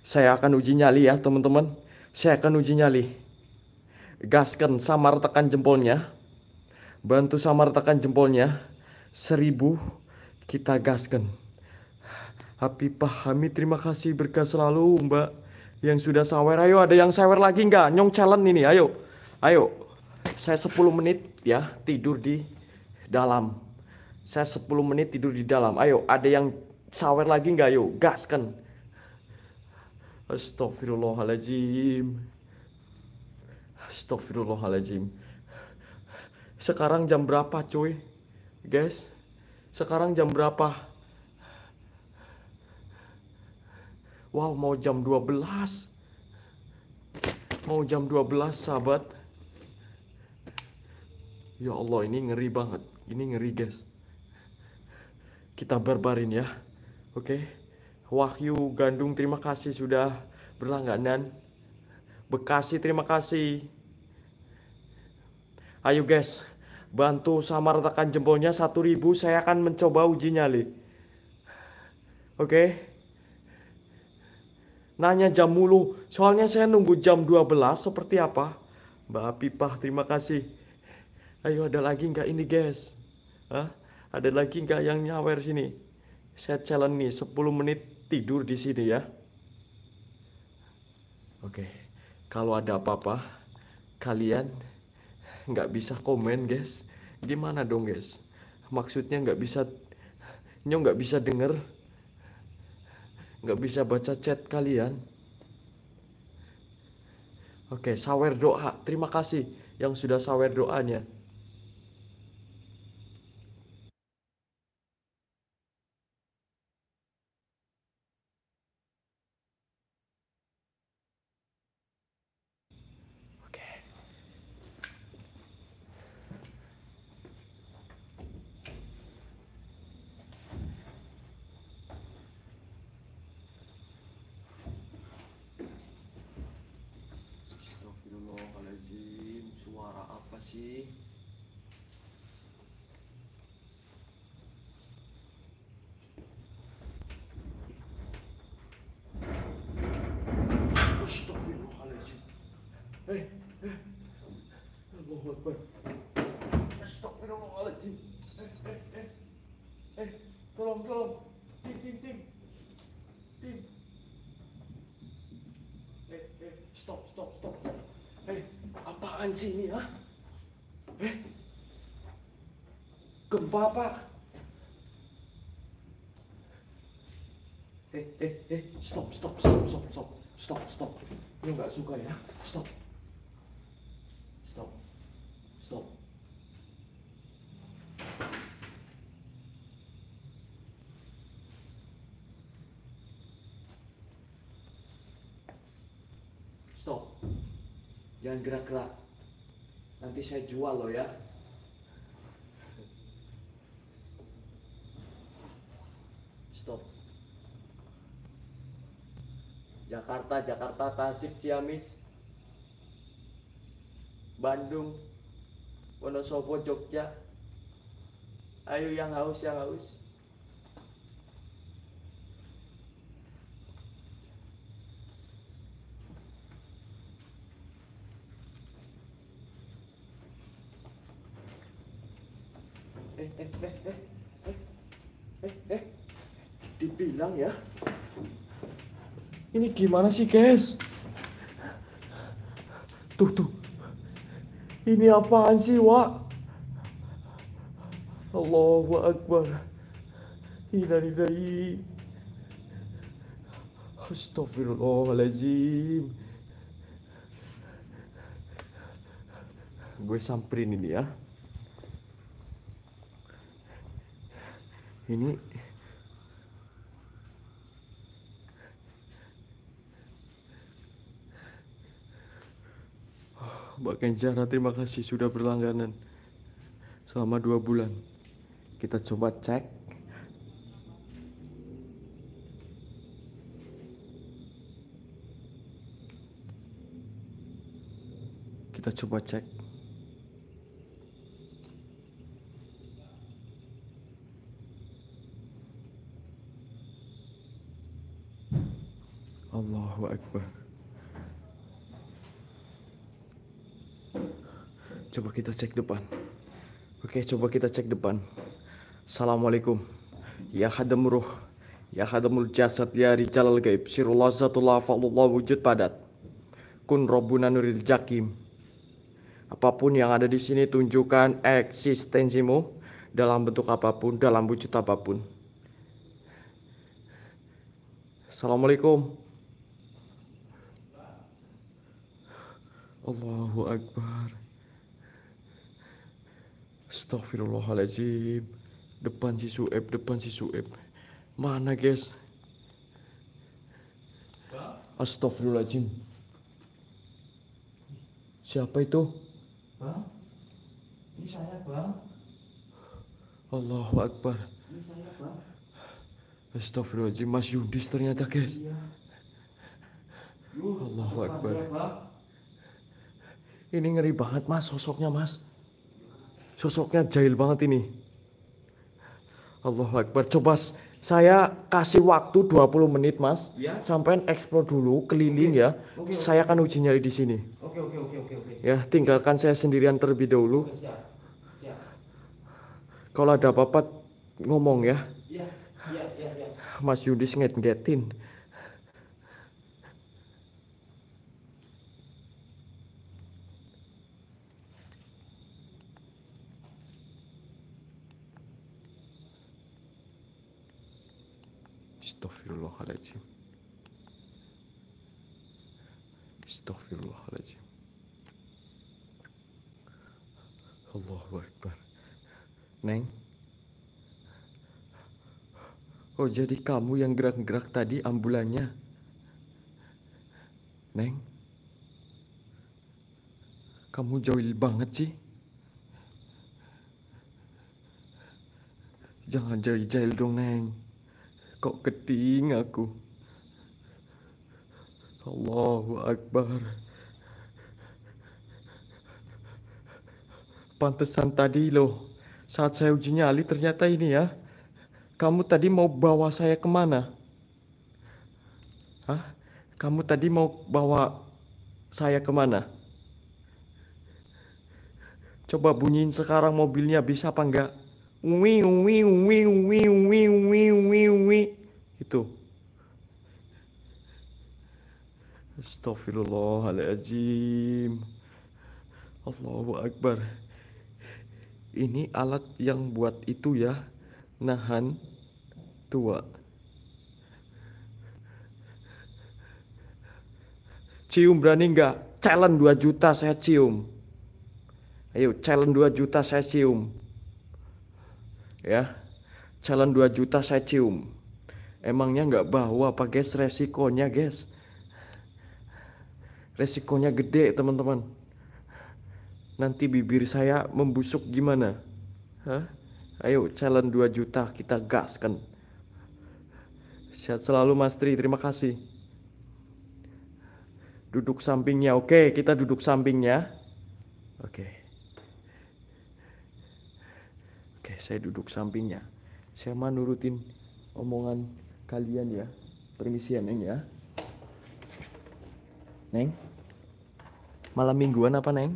Speaker 1: Saya akan uji nyali ya teman-teman. Saya akan uji nyali. Gaskan samar tekan jempolnya. Bantu samar tekan jempolnya. Seribu kita gaskan. Happy pahami terima kasih berkah selalu mbak yang sudah sawer. Ayo ada yang sawer lagi nggak? Nyong challenge ini ayo. Ayo. Saya 10 menit ya tidur di dalam saya 10 menit tidur di dalam. Ayo, ada yang sawer lagi nggak? Yuk, gaskan. Astagfirullahaladzim. Astagfirullahaladzim. Sekarang jam berapa cuy? Guys, sekarang jam berapa? Wow, mau jam 12. Mau jam 12, sahabat. Ya Allah, ini ngeri banget. Ini ngeri, guys kita barbarin ya. Oke. Wahyu Gandung terima kasih sudah berlangganan. Bekasi terima kasih. Ayo guys, bantu sama ratakan jempolnya 1000 saya akan mencoba uji nyali. Oke. Nanya jam mulu, soalnya saya nunggu jam 12 seperti apa? Mbak Pipah terima kasih. Ayo ada lagi nggak ini guys? Hah? Ada lagi nggak yang nyawer sini? Saya challenge nih 10 menit tidur di sini ya. Oke, kalau ada apa-apa, kalian nggak bisa komen guys. Gimana dong guys? Maksudnya nggak bisa, nyong nggak bisa denger, nggak bisa baca chat kalian. Oke, sawer doa. Terima kasih. yang sudah sawer doanya. Astagfirullahaladzim Suara apa sih? Astagfirullahaladzim Eh, eh Allahu Akbar Astagfirullahaladzim Eh, eh, eh Eh, tolong, tolong Tim, tim, tim Tim Eh, eh, stop, stop, stop, stop. Eh, apaan sih ini, ha? Eh, gempa apa? Eh, eh, eh, stop, stop, stop, stop, stop, stop, stop. Ini nggak suka ya? Stop, stop, stop. Stop. Jangan gerak-gerak. Nanti saya jual loh ya. Stop. Jakarta, Jakarta, Tasik, Ciamis. Bandung, Wonosobo, Jogja. Ayo yang haus, yang haus. eh eh eh eh eh eh eh dibilang ya. Ini gimana sih guys? Tuh tuh. Ini apaan sih Wak? Allahu Akbar. Innalillahi. Astagfirullahaladzim Gue samperin ini ya. Ini Mbak Kenjara terima kasih sudah berlangganan selama dua bulan. Kita coba cek. Kita coba cek. Allahu Akbar. Coba kita cek depan. Oke, coba kita cek depan. Assalamualaikum. Ya hadam ruh. Ya hadamul jasad ya rijalal gaib. Sirullah zatullah fa'lullah wujud padat. Kun robbuna nuril jakim. Apa pun yang ada di sini tunjukkan eksistensimu dalam bentuk apa pun, dalam wujud apa pun. Assalamualaikum. Allahu Akbar Astagfirullahaladzim Depan si Sueb, depan si Sueb Mana guys? Astagfirullahaladzim Siapa itu?
Speaker 2: Bang, ini saya bang,
Speaker 1: Allahu Akbar
Speaker 2: ini saya bang.
Speaker 1: Astagfirullahaladzim Mas Yudis ternyata guys
Speaker 2: Iya. Yuh,
Speaker 1: Allahu Akbar. Ini ngeri banget mas sosoknya mas Sosoknya jahil banget ini Allahu Akbar Coba saya kasih waktu 20 menit mas
Speaker 2: Ya.
Speaker 1: Sampai explore dulu keliling ya
Speaker 2: Oke, oke.
Speaker 1: Saya akan uji nyali di sini
Speaker 2: Oke oke oke oke.
Speaker 1: Ya tinggalkan saya sendirian terlebih dahulu
Speaker 2: Oke, Siap. Siap.
Speaker 1: Kalau ada apa-apa ngomong ya
Speaker 2: Iya iya iya iya.
Speaker 1: Mas Yudis nget-ngetin Astagfirullahaladzim Astagfirullahaladzim Allahu Akbar. Neng. Oh jadi kamu yang gerak-gerak tadi ambulannya. Neng. Kamu jauh banget sih. Jangan jahil-jahil dong Neng. Kok keting aku. Allahu Akbar. Pantesan tadi loh, saat saya uji nyali ternyata ini ya. Kamu tadi mau bawa saya ke mana? Hah? Kamu tadi mau bawa saya ke mana? Coba bunyiin sekarang mobilnya bisa apa enggak? Wi wi wi wi wi wi wi wi itu. Astagfirullahaladzim. Allahu Akbar. Ini alat yang buat itu ya, nahan tua. Cium berani nggak? Challenge 2 juta saya cium. Ayo challenge 2 juta saya cium. Ya. Challenge 2 juta saya cium. Emangnya nggak bawa apa guys resikonya guys? Resikonya gede teman-teman. Nanti bibir saya membusuk gimana? Hah? Ayo challenge 2 juta kita gaskan. Sehat selalu Mas Tri, terima kasih. Duduk sampingnya, oke kita duduk sampingnya. Oke. Oke, saya duduk sampingnya. Saya mau nurutin omongan kalian ya. Permisi ya Neng ya. Neng. Malam mingguan apa Neng?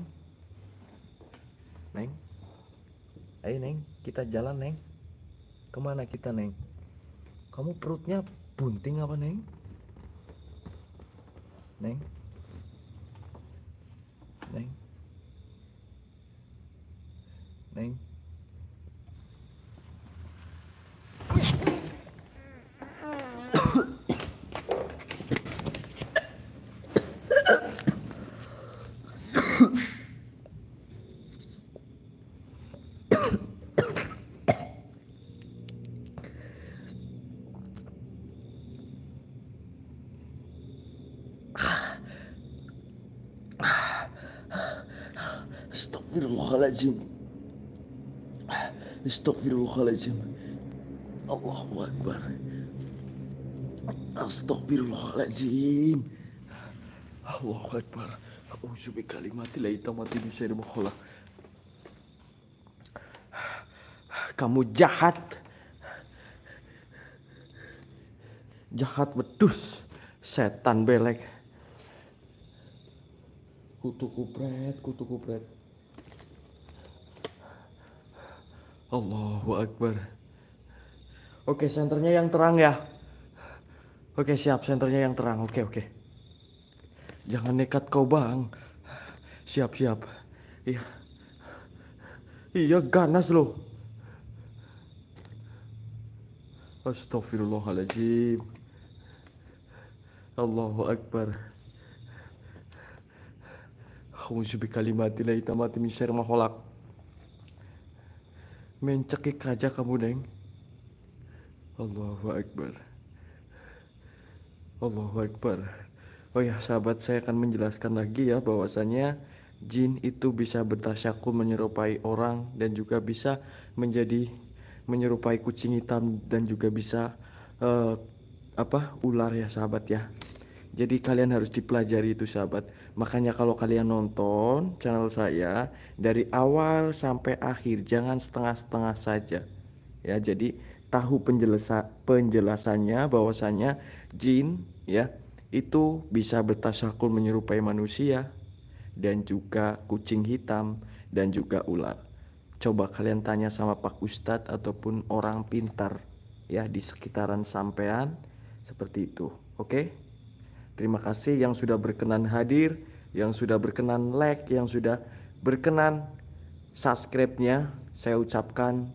Speaker 1: Neng. Ayo Neng, kita jalan Neng. Ke mana kita Neng? Kamu perutnya bunting apa Neng? Neng. Neng. Neng. Astagfirullahaladzim Astagfirullahaladzim Allahu Akbar. Astagfirullahaladzim Allahu Akbar. A'udzu bi kalimatillahi syarri ma khalaq. Kamu jahat. Jahat wedus Setan belek. Kutu kupret, kutu kupret Allahu Akbar. Oke, senternya yang terang ya. Oke, siap. Senternya yang terang. Oke, oke. Jangan nekat kau, Bang. Siap, siap. Iya. Iya, ganas loh. Astagfirullahaladzim. Allahu Akbar. A'udzu bi kalimatillahi tammati min syarri ma khalaq. Mencekik aja kamu, Neng. Allahu Akbar. Allahu Akbar. Oh ya, sahabat saya akan menjelaskan lagi ya bahwasanya jin itu bisa bertasyakul menyerupai orang dan juga bisa menjadi menyerupai kucing hitam dan juga bisa uh, apa ular ya sahabat ya. Jadi kalian harus dipelajari itu sahabat. Makanya kalau kalian nonton channel saya dari awal sampai akhir jangan setengah-setengah saja. Ya, jadi tahu penjelasan penjelasannya bahwasanya jin ya itu bisa bertasakul menyerupai manusia dan juga kucing hitam dan juga ular. Coba kalian tanya sama Pak Ustadz ataupun orang pintar ya di sekitaran sampean seperti itu. Oke? Okay? Terima kasih yang sudah berkenan hadir, yang sudah berkenan like, yang sudah berkenan subscribe-nya. Saya ucapkan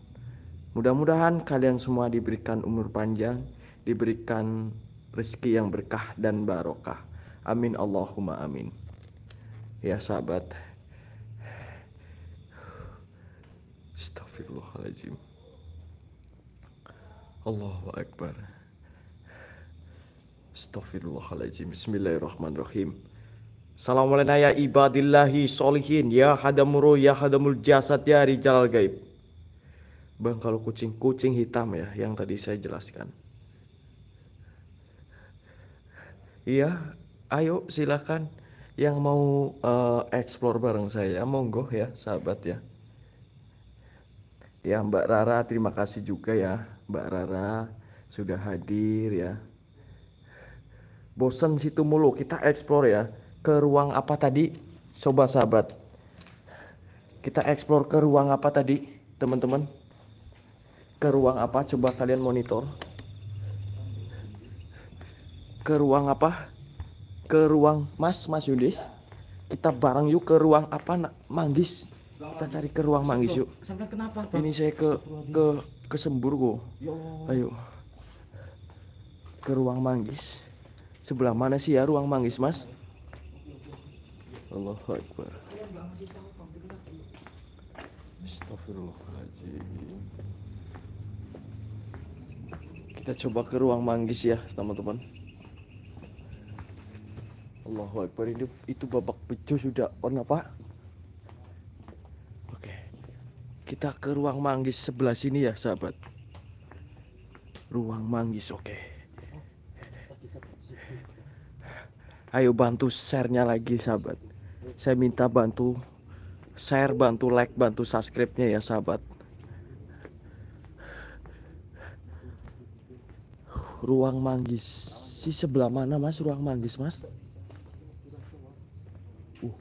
Speaker 1: mudah-mudahan kalian semua diberikan umur panjang, diberikan rezeki yang berkah dan barokah. Amin Allahumma amin. Ya sahabat. Astagfirullahaladzim. Allahu Akbar. Astagfirullahaladzim. Bismillahirrahmanirrahim. Assalamualaikum ya ibadillahi solihin ya hadamuru ya hadamul jasad ya rijal gaib. Bang kalau kucing kucing hitam ya yang tadi saya jelaskan. Iya, ayo silakan yang mau uh, explore bareng saya monggo ya sahabat ya. Ya Mbak Rara terima kasih juga ya Mbak Rara sudah hadir ya. Bosen situ mulu kita explore ya ke ruang apa tadi coba sahabat. Kita explore ke ruang apa tadi teman-teman? Ke ruang apa coba kalian monitor? Ke ruang apa? Ke ruang Mas Mas Yudis. Kita bareng yuk ke ruang apa nak Manggis. Kita cari ke ruang Manggis yuk.
Speaker 2: Kenapa?
Speaker 1: Ini saya ke ke ke Sembur kok.
Speaker 2: Ya.
Speaker 1: Ayo. Ke ruang Manggis. Sebelah mana sih ya ruang Manggis, Mas? Allahu Akbar. Astagfirullahaladzim. Kita coba ke ruang Manggis ya, teman-teman. Allahu Akbar ini itu babak bejo sudah on apa? Oke. Kita ke ruang Manggis sebelah sini ya, sahabat. Ruang Manggis, oke. Ayo bantu share-nya lagi, sahabat. Saya minta bantu share, bantu like, bantu subscribe-nya ya, sahabat. Ruang Manggis. Si sebelah mana, Mas? Ruang Manggis, Mas? Uh.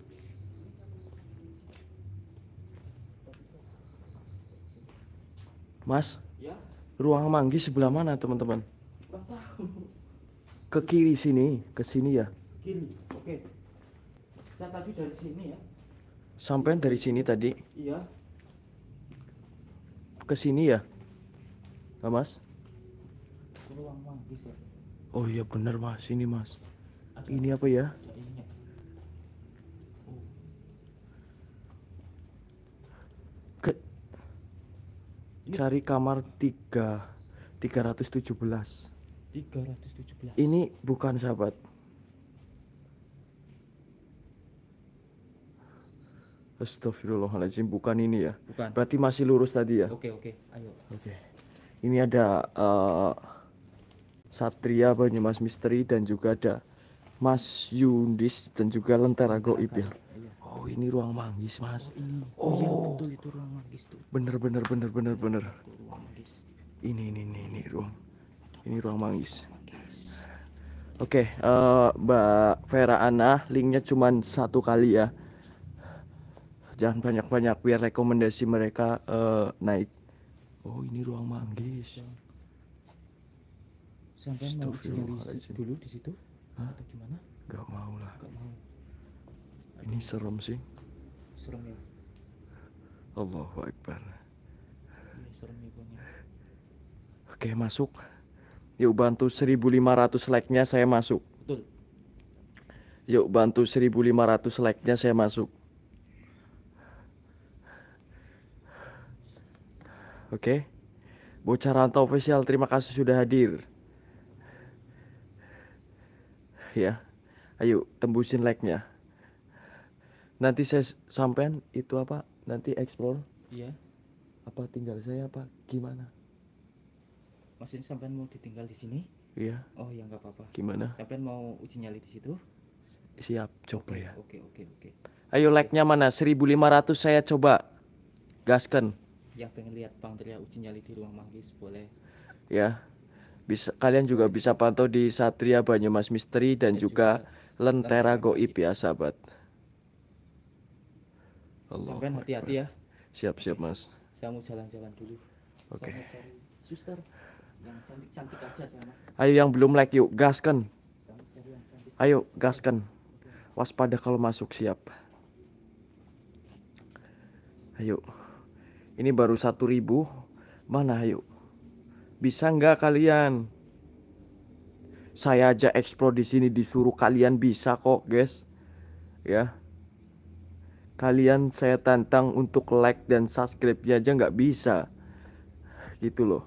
Speaker 1: Mas,
Speaker 2: Ya,
Speaker 1: ruang Manggis sebelah mana, teman-teman? Ke kiri sini, ke sini ya.
Speaker 2: Kiri. Oke. Saya tadi dari sini ya.
Speaker 1: Sampai dari sini tadi
Speaker 2: Iya.
Speaker 1: ke sini ya. Nah, Mas?
Speaker 2: Ruang manggis ya.
Speaker 1: Oh iya benar, Mas. Ini, Mas.
Speaker 2: Ada
Speaker 1: Ini apa ya?
Speaker 2: ada ininya.
Speaker 1: Ke
Speaker 2: Ini-
Speaker 1: cari kamar 3 317.
Speaker 2: 317.
Speaker 1: Ini bukan sahabat. Astagfirullahaladzim, bukan ini ya.
Speaker 2: Bukan.
Speaker 1: Berarti masih lurus tadi ya.
Speaker 2: Oke, oke. Ayo.
Speaker 1: Oke. Ini ada eh, Satria Banyumas Misteri dan juga ada Mas Yundis dan juga Lentera Goib ya.
Speaker 2: Iya.
Speaker 1: Oh, ini ruang manggis, Mas.
Speaker 2: Ini. Oh, iya betul itu ruang manggis tuh.
Speaker 1: Bener bener bener bener bener.
Speaker 2: Tuh, ruang manggis.
Speaker 1: Ini ini ini, ini ruang. Ini ruang manggis. Oke, eh, Mbak Vera Ana, linknya cuman satu kali ya. Jangan banyak-banyak biar rekomendasi mereka eh, naik. Oh, ini ruang manggis.
Speaker 2: Sampai mau dulu di situ? Atau gimana?
Speaker 1: Gak mau lah.
Speaker 2: Gak mau.
Speaker 1: Ini serem sih.
Speaker 2: Serem ya.
Speaker 1: Allahu Akbar.
Speaker 2: Iya, serem ya Bang ya.
Speaker 1: Oke, masuk. Yuk bantu 1500 like-nya saya masuk.
Speaker 2: Betul.
Speaker 1: Yuk bantu 1500 like-nya saya masuk. Oke. Bocah Rantau Official terima kasih sudah hadir. Ya. Ayo tembusin like-nya. Nanti saya sampean itu apa? Nanti explore
Speaker 2: Iya.
Speaker 1: apa tinggal saya apa gimana?
Speaker 2: Masih sampai mau ditinggal di sini?
Speaker 1: Iya,
Speaker 2: Oh ya nggak apa-apa.
Speaker 1: gimana?
Speaker 2: Sampai mau uji nyali di situ?
Speaker 1: Siap, coba ya.
Speaker 2: Oke oke oke.
Speaker 1: Ayo like-nya mana? 1500 saya coba. Gaskan
Speaker 2: Yang pengen lihat Bang Tria uji nyali di ruang manggis boleh.
Speaker 1: ya. Bisa kalian juga bisa pantau di Satria Banyumas Misteri dan
Speaker 2: Dan
Speaker 1: juga Lentera
Speaker 2: Lentera
Speaker 1: Goib ya, sahabat. Allahu
Speaker 2: Sampai hati-hati ya.
Speaker 1: Siap, siap, Mas.
Speaker 2: Saya mau jalan-jalan dulu.
Speaker 1: Oke.
Speaker 2: Cari suster yang cantik-cantik aja sama.
Speaker 1: Ayo yang belum like yuk, gaskan. Ayo, gaskan. Waspada kalau masuk siap. Ayo. Ini baru satu ribu. Mana ayo? Bisa nggak kalian? Saya aja explore di sini disuruh kalian bisa kok, guys. Ya. kalian saya tantang untuk like dan subscribe aja nggak bisa gitu loh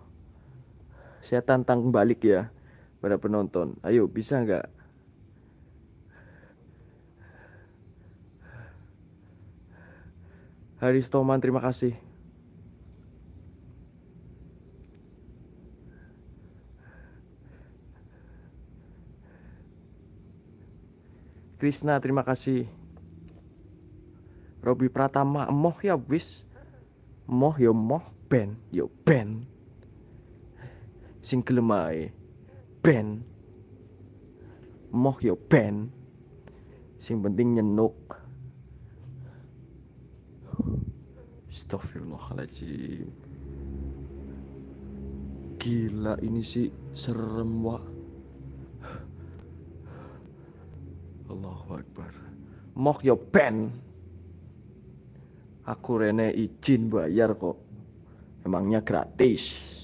Speaker 1: saya tantang balik ya pada penonton ayo bisa nggak Haris Toman terima kasih Krisna terima kasih. Robi Pratama moh ya wis. Moh ya moh ben yo ben. Sing gelem ae ben. Moh yo ben. Sing penting nyenuk. Astagfirullahaladzim Gila ini sih serem wak Allahu Akbar. Moh yo ben. Aku rene izin bayar kok. Emangnya gratis?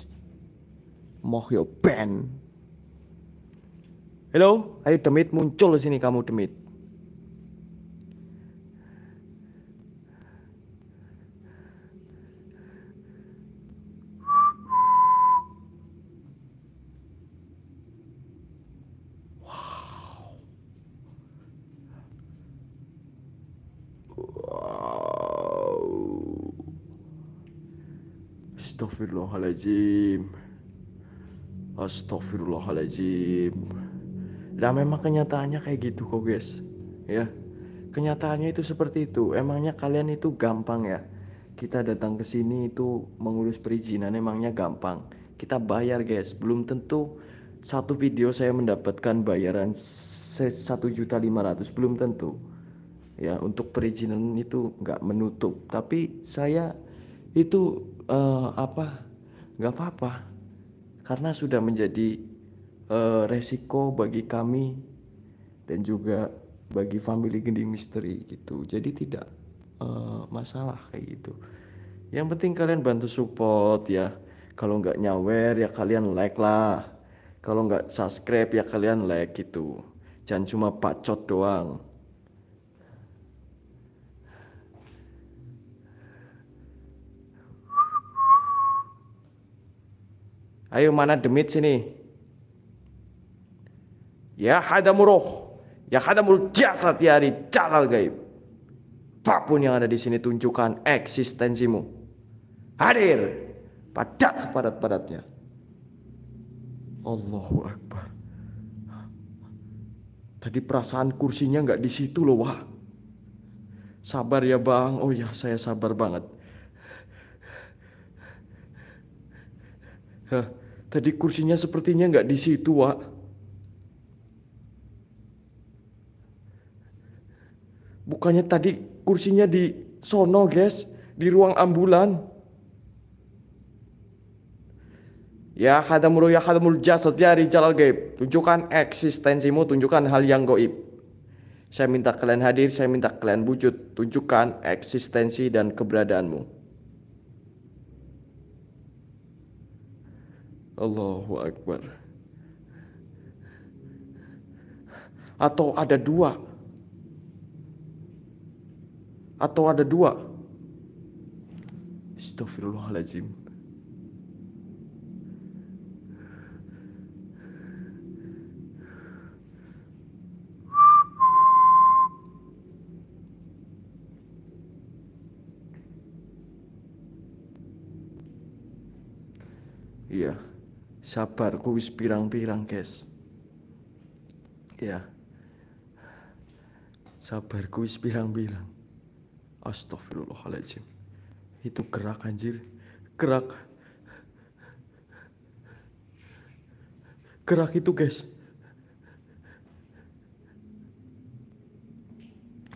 Speaker 1: Moh yo ben. Halo, ayo Demit muncul sini kamu Demit Astagfirullahaladzim Astagfirullahaladzim Nah memang kenyataannya kayak gitu kok guys. Ya Kenyataannya itu seperti itu. Emangnya kalian itu gampang ya? Kita datang ke sini itu mengurus perizinan emangnya gampang. Kita bayar guys. Belum tentu satu video saya mendapatkan bayaran satu juta lima ratus belum tentu. Ya untuk perizinan itu nggak menutup. Tapi saya itu uh, apa? Nggak apa-apa. Karena sudah menjadi uh, resiko bagi kami dan juga bagi family gending misteri gitu. Jadi tidak uh, masalah kayak gitu. Yang penting kalian bantu support ya. Kalau nggak nyawer ya kalian like lah. Kalau nggak subscribe ya kalian like gitu. Jangan cuma bacot doang Ayo mana demit sini. Ya hadamu roh. Ya hadamul jasad ya hari jalal gaib. Apa pun yang ada di sini tunjukkan eksistensimu. Hadir. Padat sepadat-padatnya. Allahu Akbar. Tadi perasaan kursinya nggak di situ loh, wah. Sabar ya bang. Oh ya, saya sabar banget. Hah. Tadi kursinya sepertinya nggak di situ, Wak. Bukannya tadi kursinya di sono, guys, di ruang ambulan. Ya hadamul ya hadamul jasad ya jalal gaib. Tunjukkan eksistensimu, tunjukkan hal yang goib. Saya minta kalian hadir, saya minta kalian wujud. Tunjukkan eksistensi dan keberadaanmu. Allahu Akbar. Atau ada dua. Atau ada dua. Astagfirullahaladzim. Iya. Sabar wis pirang-pirang, guys. Ya. Sabar wis pirang-pirang. Astagfirullahaladzim. Itu gerak anjir. Gerak. Gerak itu, guys.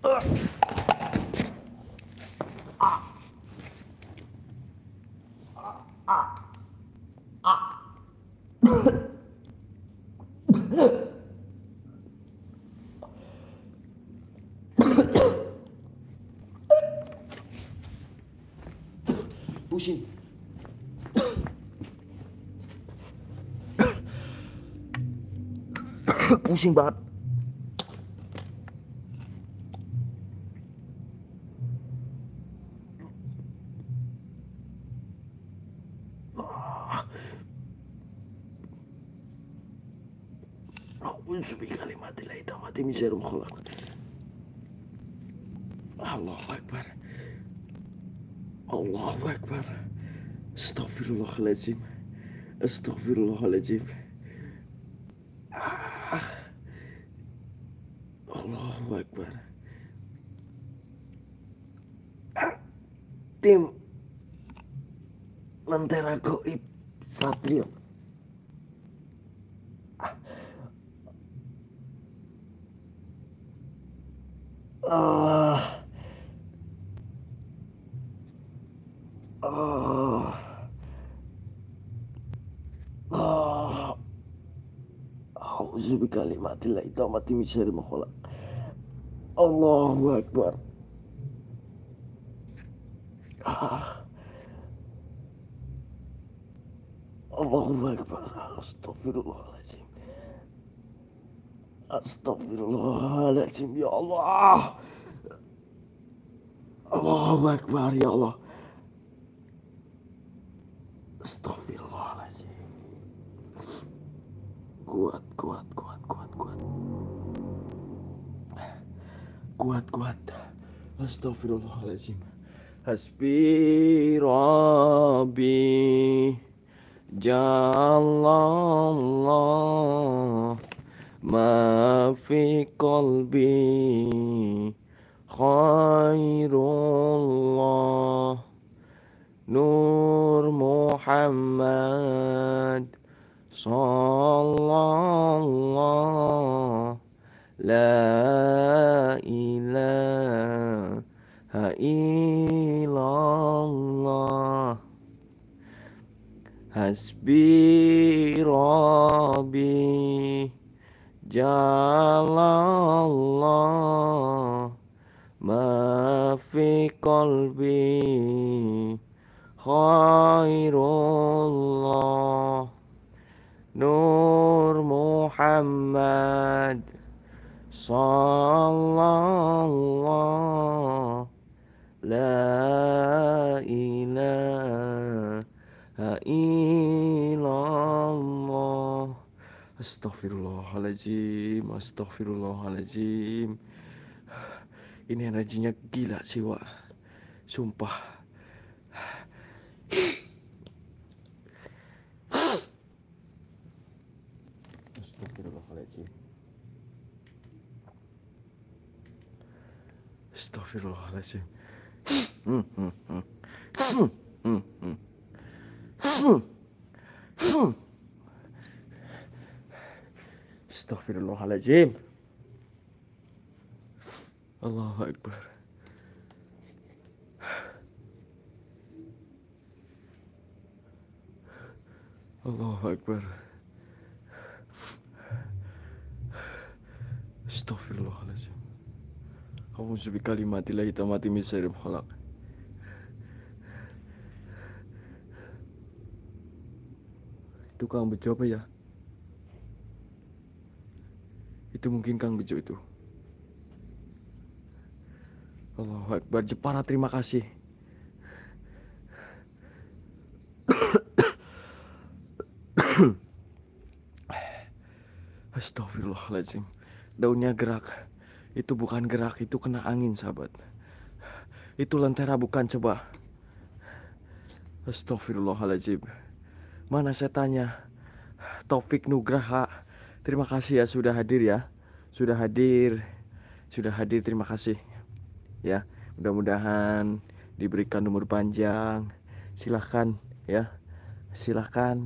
Speaker 1: Ah. pusing banget. Ampun sepi itu mati miserum kolak Allah Akbar. Astaghfirullahaladzim. Astaghfirullahaladzim. Lentera Goib Satrio Ah. Ah. Ah. A'udzu bikalimatillahi tammati min syarri ma khalaq. Allahu akbar. Ah. Allahu akbar. Astagfirullahaladzim. Astagfirullahaladzim ya Allah. Allahu akbar ya Allah. Astagfirullahaladzim. Kuat, kuat, kuat, kuat, kuat. Kuat, kuat. Astagfirullahaladzim. Hasbi Rabbi Jalallah Ma fi qalbi Khairullah Nur Muhammad Sallallahu La ilaha illallah Hasbi Rabbi Jalallah Ma fi qalbi Khairullah. Nur Muhammad Sallallahu Astagfirullahaladzim Astagfirullahaladzim Ini energinya gila sih Wak Sumpah Astagfirullahaladzim Astagfirullahaladzim Hmm, hmm, hmm. Hmm, hmm, hmm. Hmm, hmm. Astagfirullahaladzim Allahu Akbar. Allahu Akbar. Astagfirullahaladzim A'udzu bikalimatillahi tammati min syarri ma khalaq. Itu Kang Bejo apa ya? Itu mungkin Kang Bejo itu. Allahu Akbar Jepara terima kasih. (coughs) Astagfirullahaladzim Daunnya gerak. Itu bukan gerak, itu kena angin sahabat. Itu lentera bukan coba. Astagfirullahaladzim Mana setannya Taufik Nugraha Terima kasih ya sudah hadir ya. Sudah hadir. Sudah hadir terima kasih. Ya mudah-mudahan diberikan umur panjang. Silahkan ya. Silahkan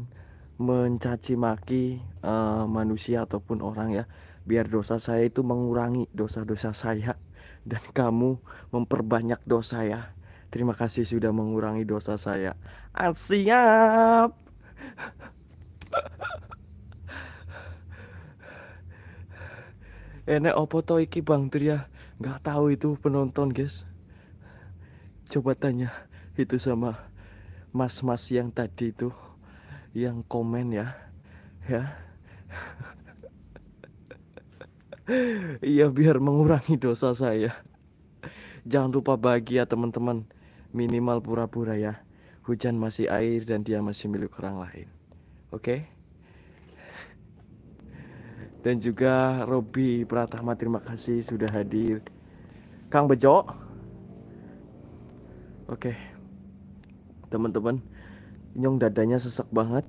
Speaker 1: mencaci maki uh, manusia ataupun orang ya. Biar dosa saya itu mengurangi dosa-dosa saya (laughs) dan kamu memperbanyak dosa ya. Terima kasih sudah mengurangi dosa saya. Siap enek opo to iki bang Tria nggak tahu itu penonton guys. Coba tanya itu sama mas-mas yang tadi itu yang komen ya. Ya. (laughs) Iya biar mengurangi dosa saya. Jangan lupa bahagia teman-teman. Minimal pura-pura ya. Hujan masih air dan dia masih milik orang lain. Oke dan juga Robi Pratama terima kasih sudah hadir. Kang Bejo. Oke. Teman-teman nyong dadanya sesek banget.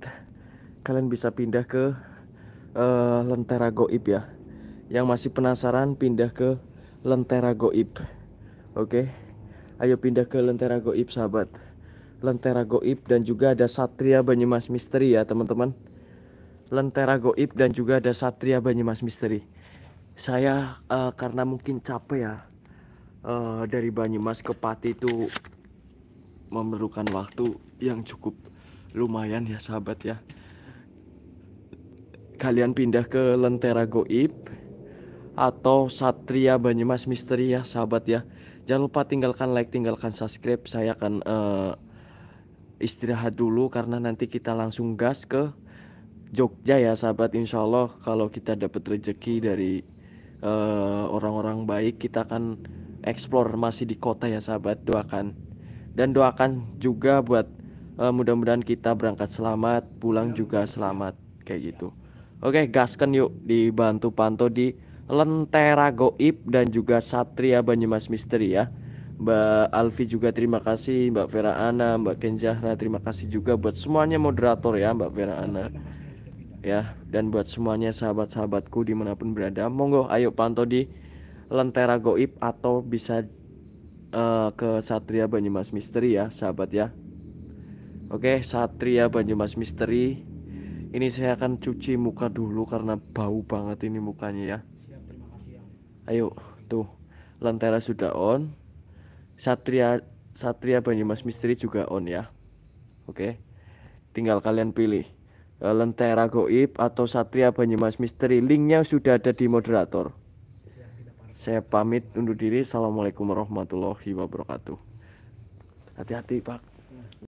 Speaker 1: Kalian bisa pindah ke uh, Lentera Goib ya. Yang masih penasaran pindah ke Lentera Goib. Oke. Ayo pindah ke Lentera Goib sahabat. Lentera Goib dan juga ada Satria Banyumas Misteri ya teman-teman Lentera Goib dan juga ada Satria Banyumas Misteri. Saya uh, karena mungkin capek ya uh, dari Banyumas ke Pati itu memerlukan waktu yang cukup lumayan ya sahabat ya. Kalian pindah ke Lentera Goib atau Satria Banyumas Misteri ya sahabat ya. Jangan lupa tinggalkan like, tinggalkan subscribe. Saya akan uh, istirahat dulu karena nanti kita langsung gas ke Jogja ya sahabat. Insya Allah kalau kita dapat rezeki dari eh, orang-orang uh, baik kita akan explore masih di kota ya sahabat. Doakan. Dan doakan juga buat uh, mudah-mudahan kita berangkat selamat pulang juga selamat. Kayak gitu. Oke gaskan yuk dibantu pantau di Lentera Goib dan juga Satria Banyumas Misteri ya. Mbak Alfi juga terima kasih Mbak Vera Ana Mbak Kenjahra terima kasih juga buat semuanya moderator ya Mbak Vera Ana ya. Dan buat semuanya sahabat-sahabatku di mana pun berada monggo ayo pantau di Lentera Goib atau bisa uh, ke Satria Banyumas Misteri ya sahabat ya. Oke Satria Banyumas Misteri. Ini saya akan cuci muka dulu karena bau banget ini mukanya ya. Ayo tuh Lentera sudah on. Satria Satria Banyumas Misteri juga on ya. Oke tinggal kalian pilih Lentera Goib atau Satria Banyumas Misteri. Linknya sudah ada di moderator. Saya pamit undur diri. Assalamualaikum warahmatullahi wabarakatuh. Hati-hati pak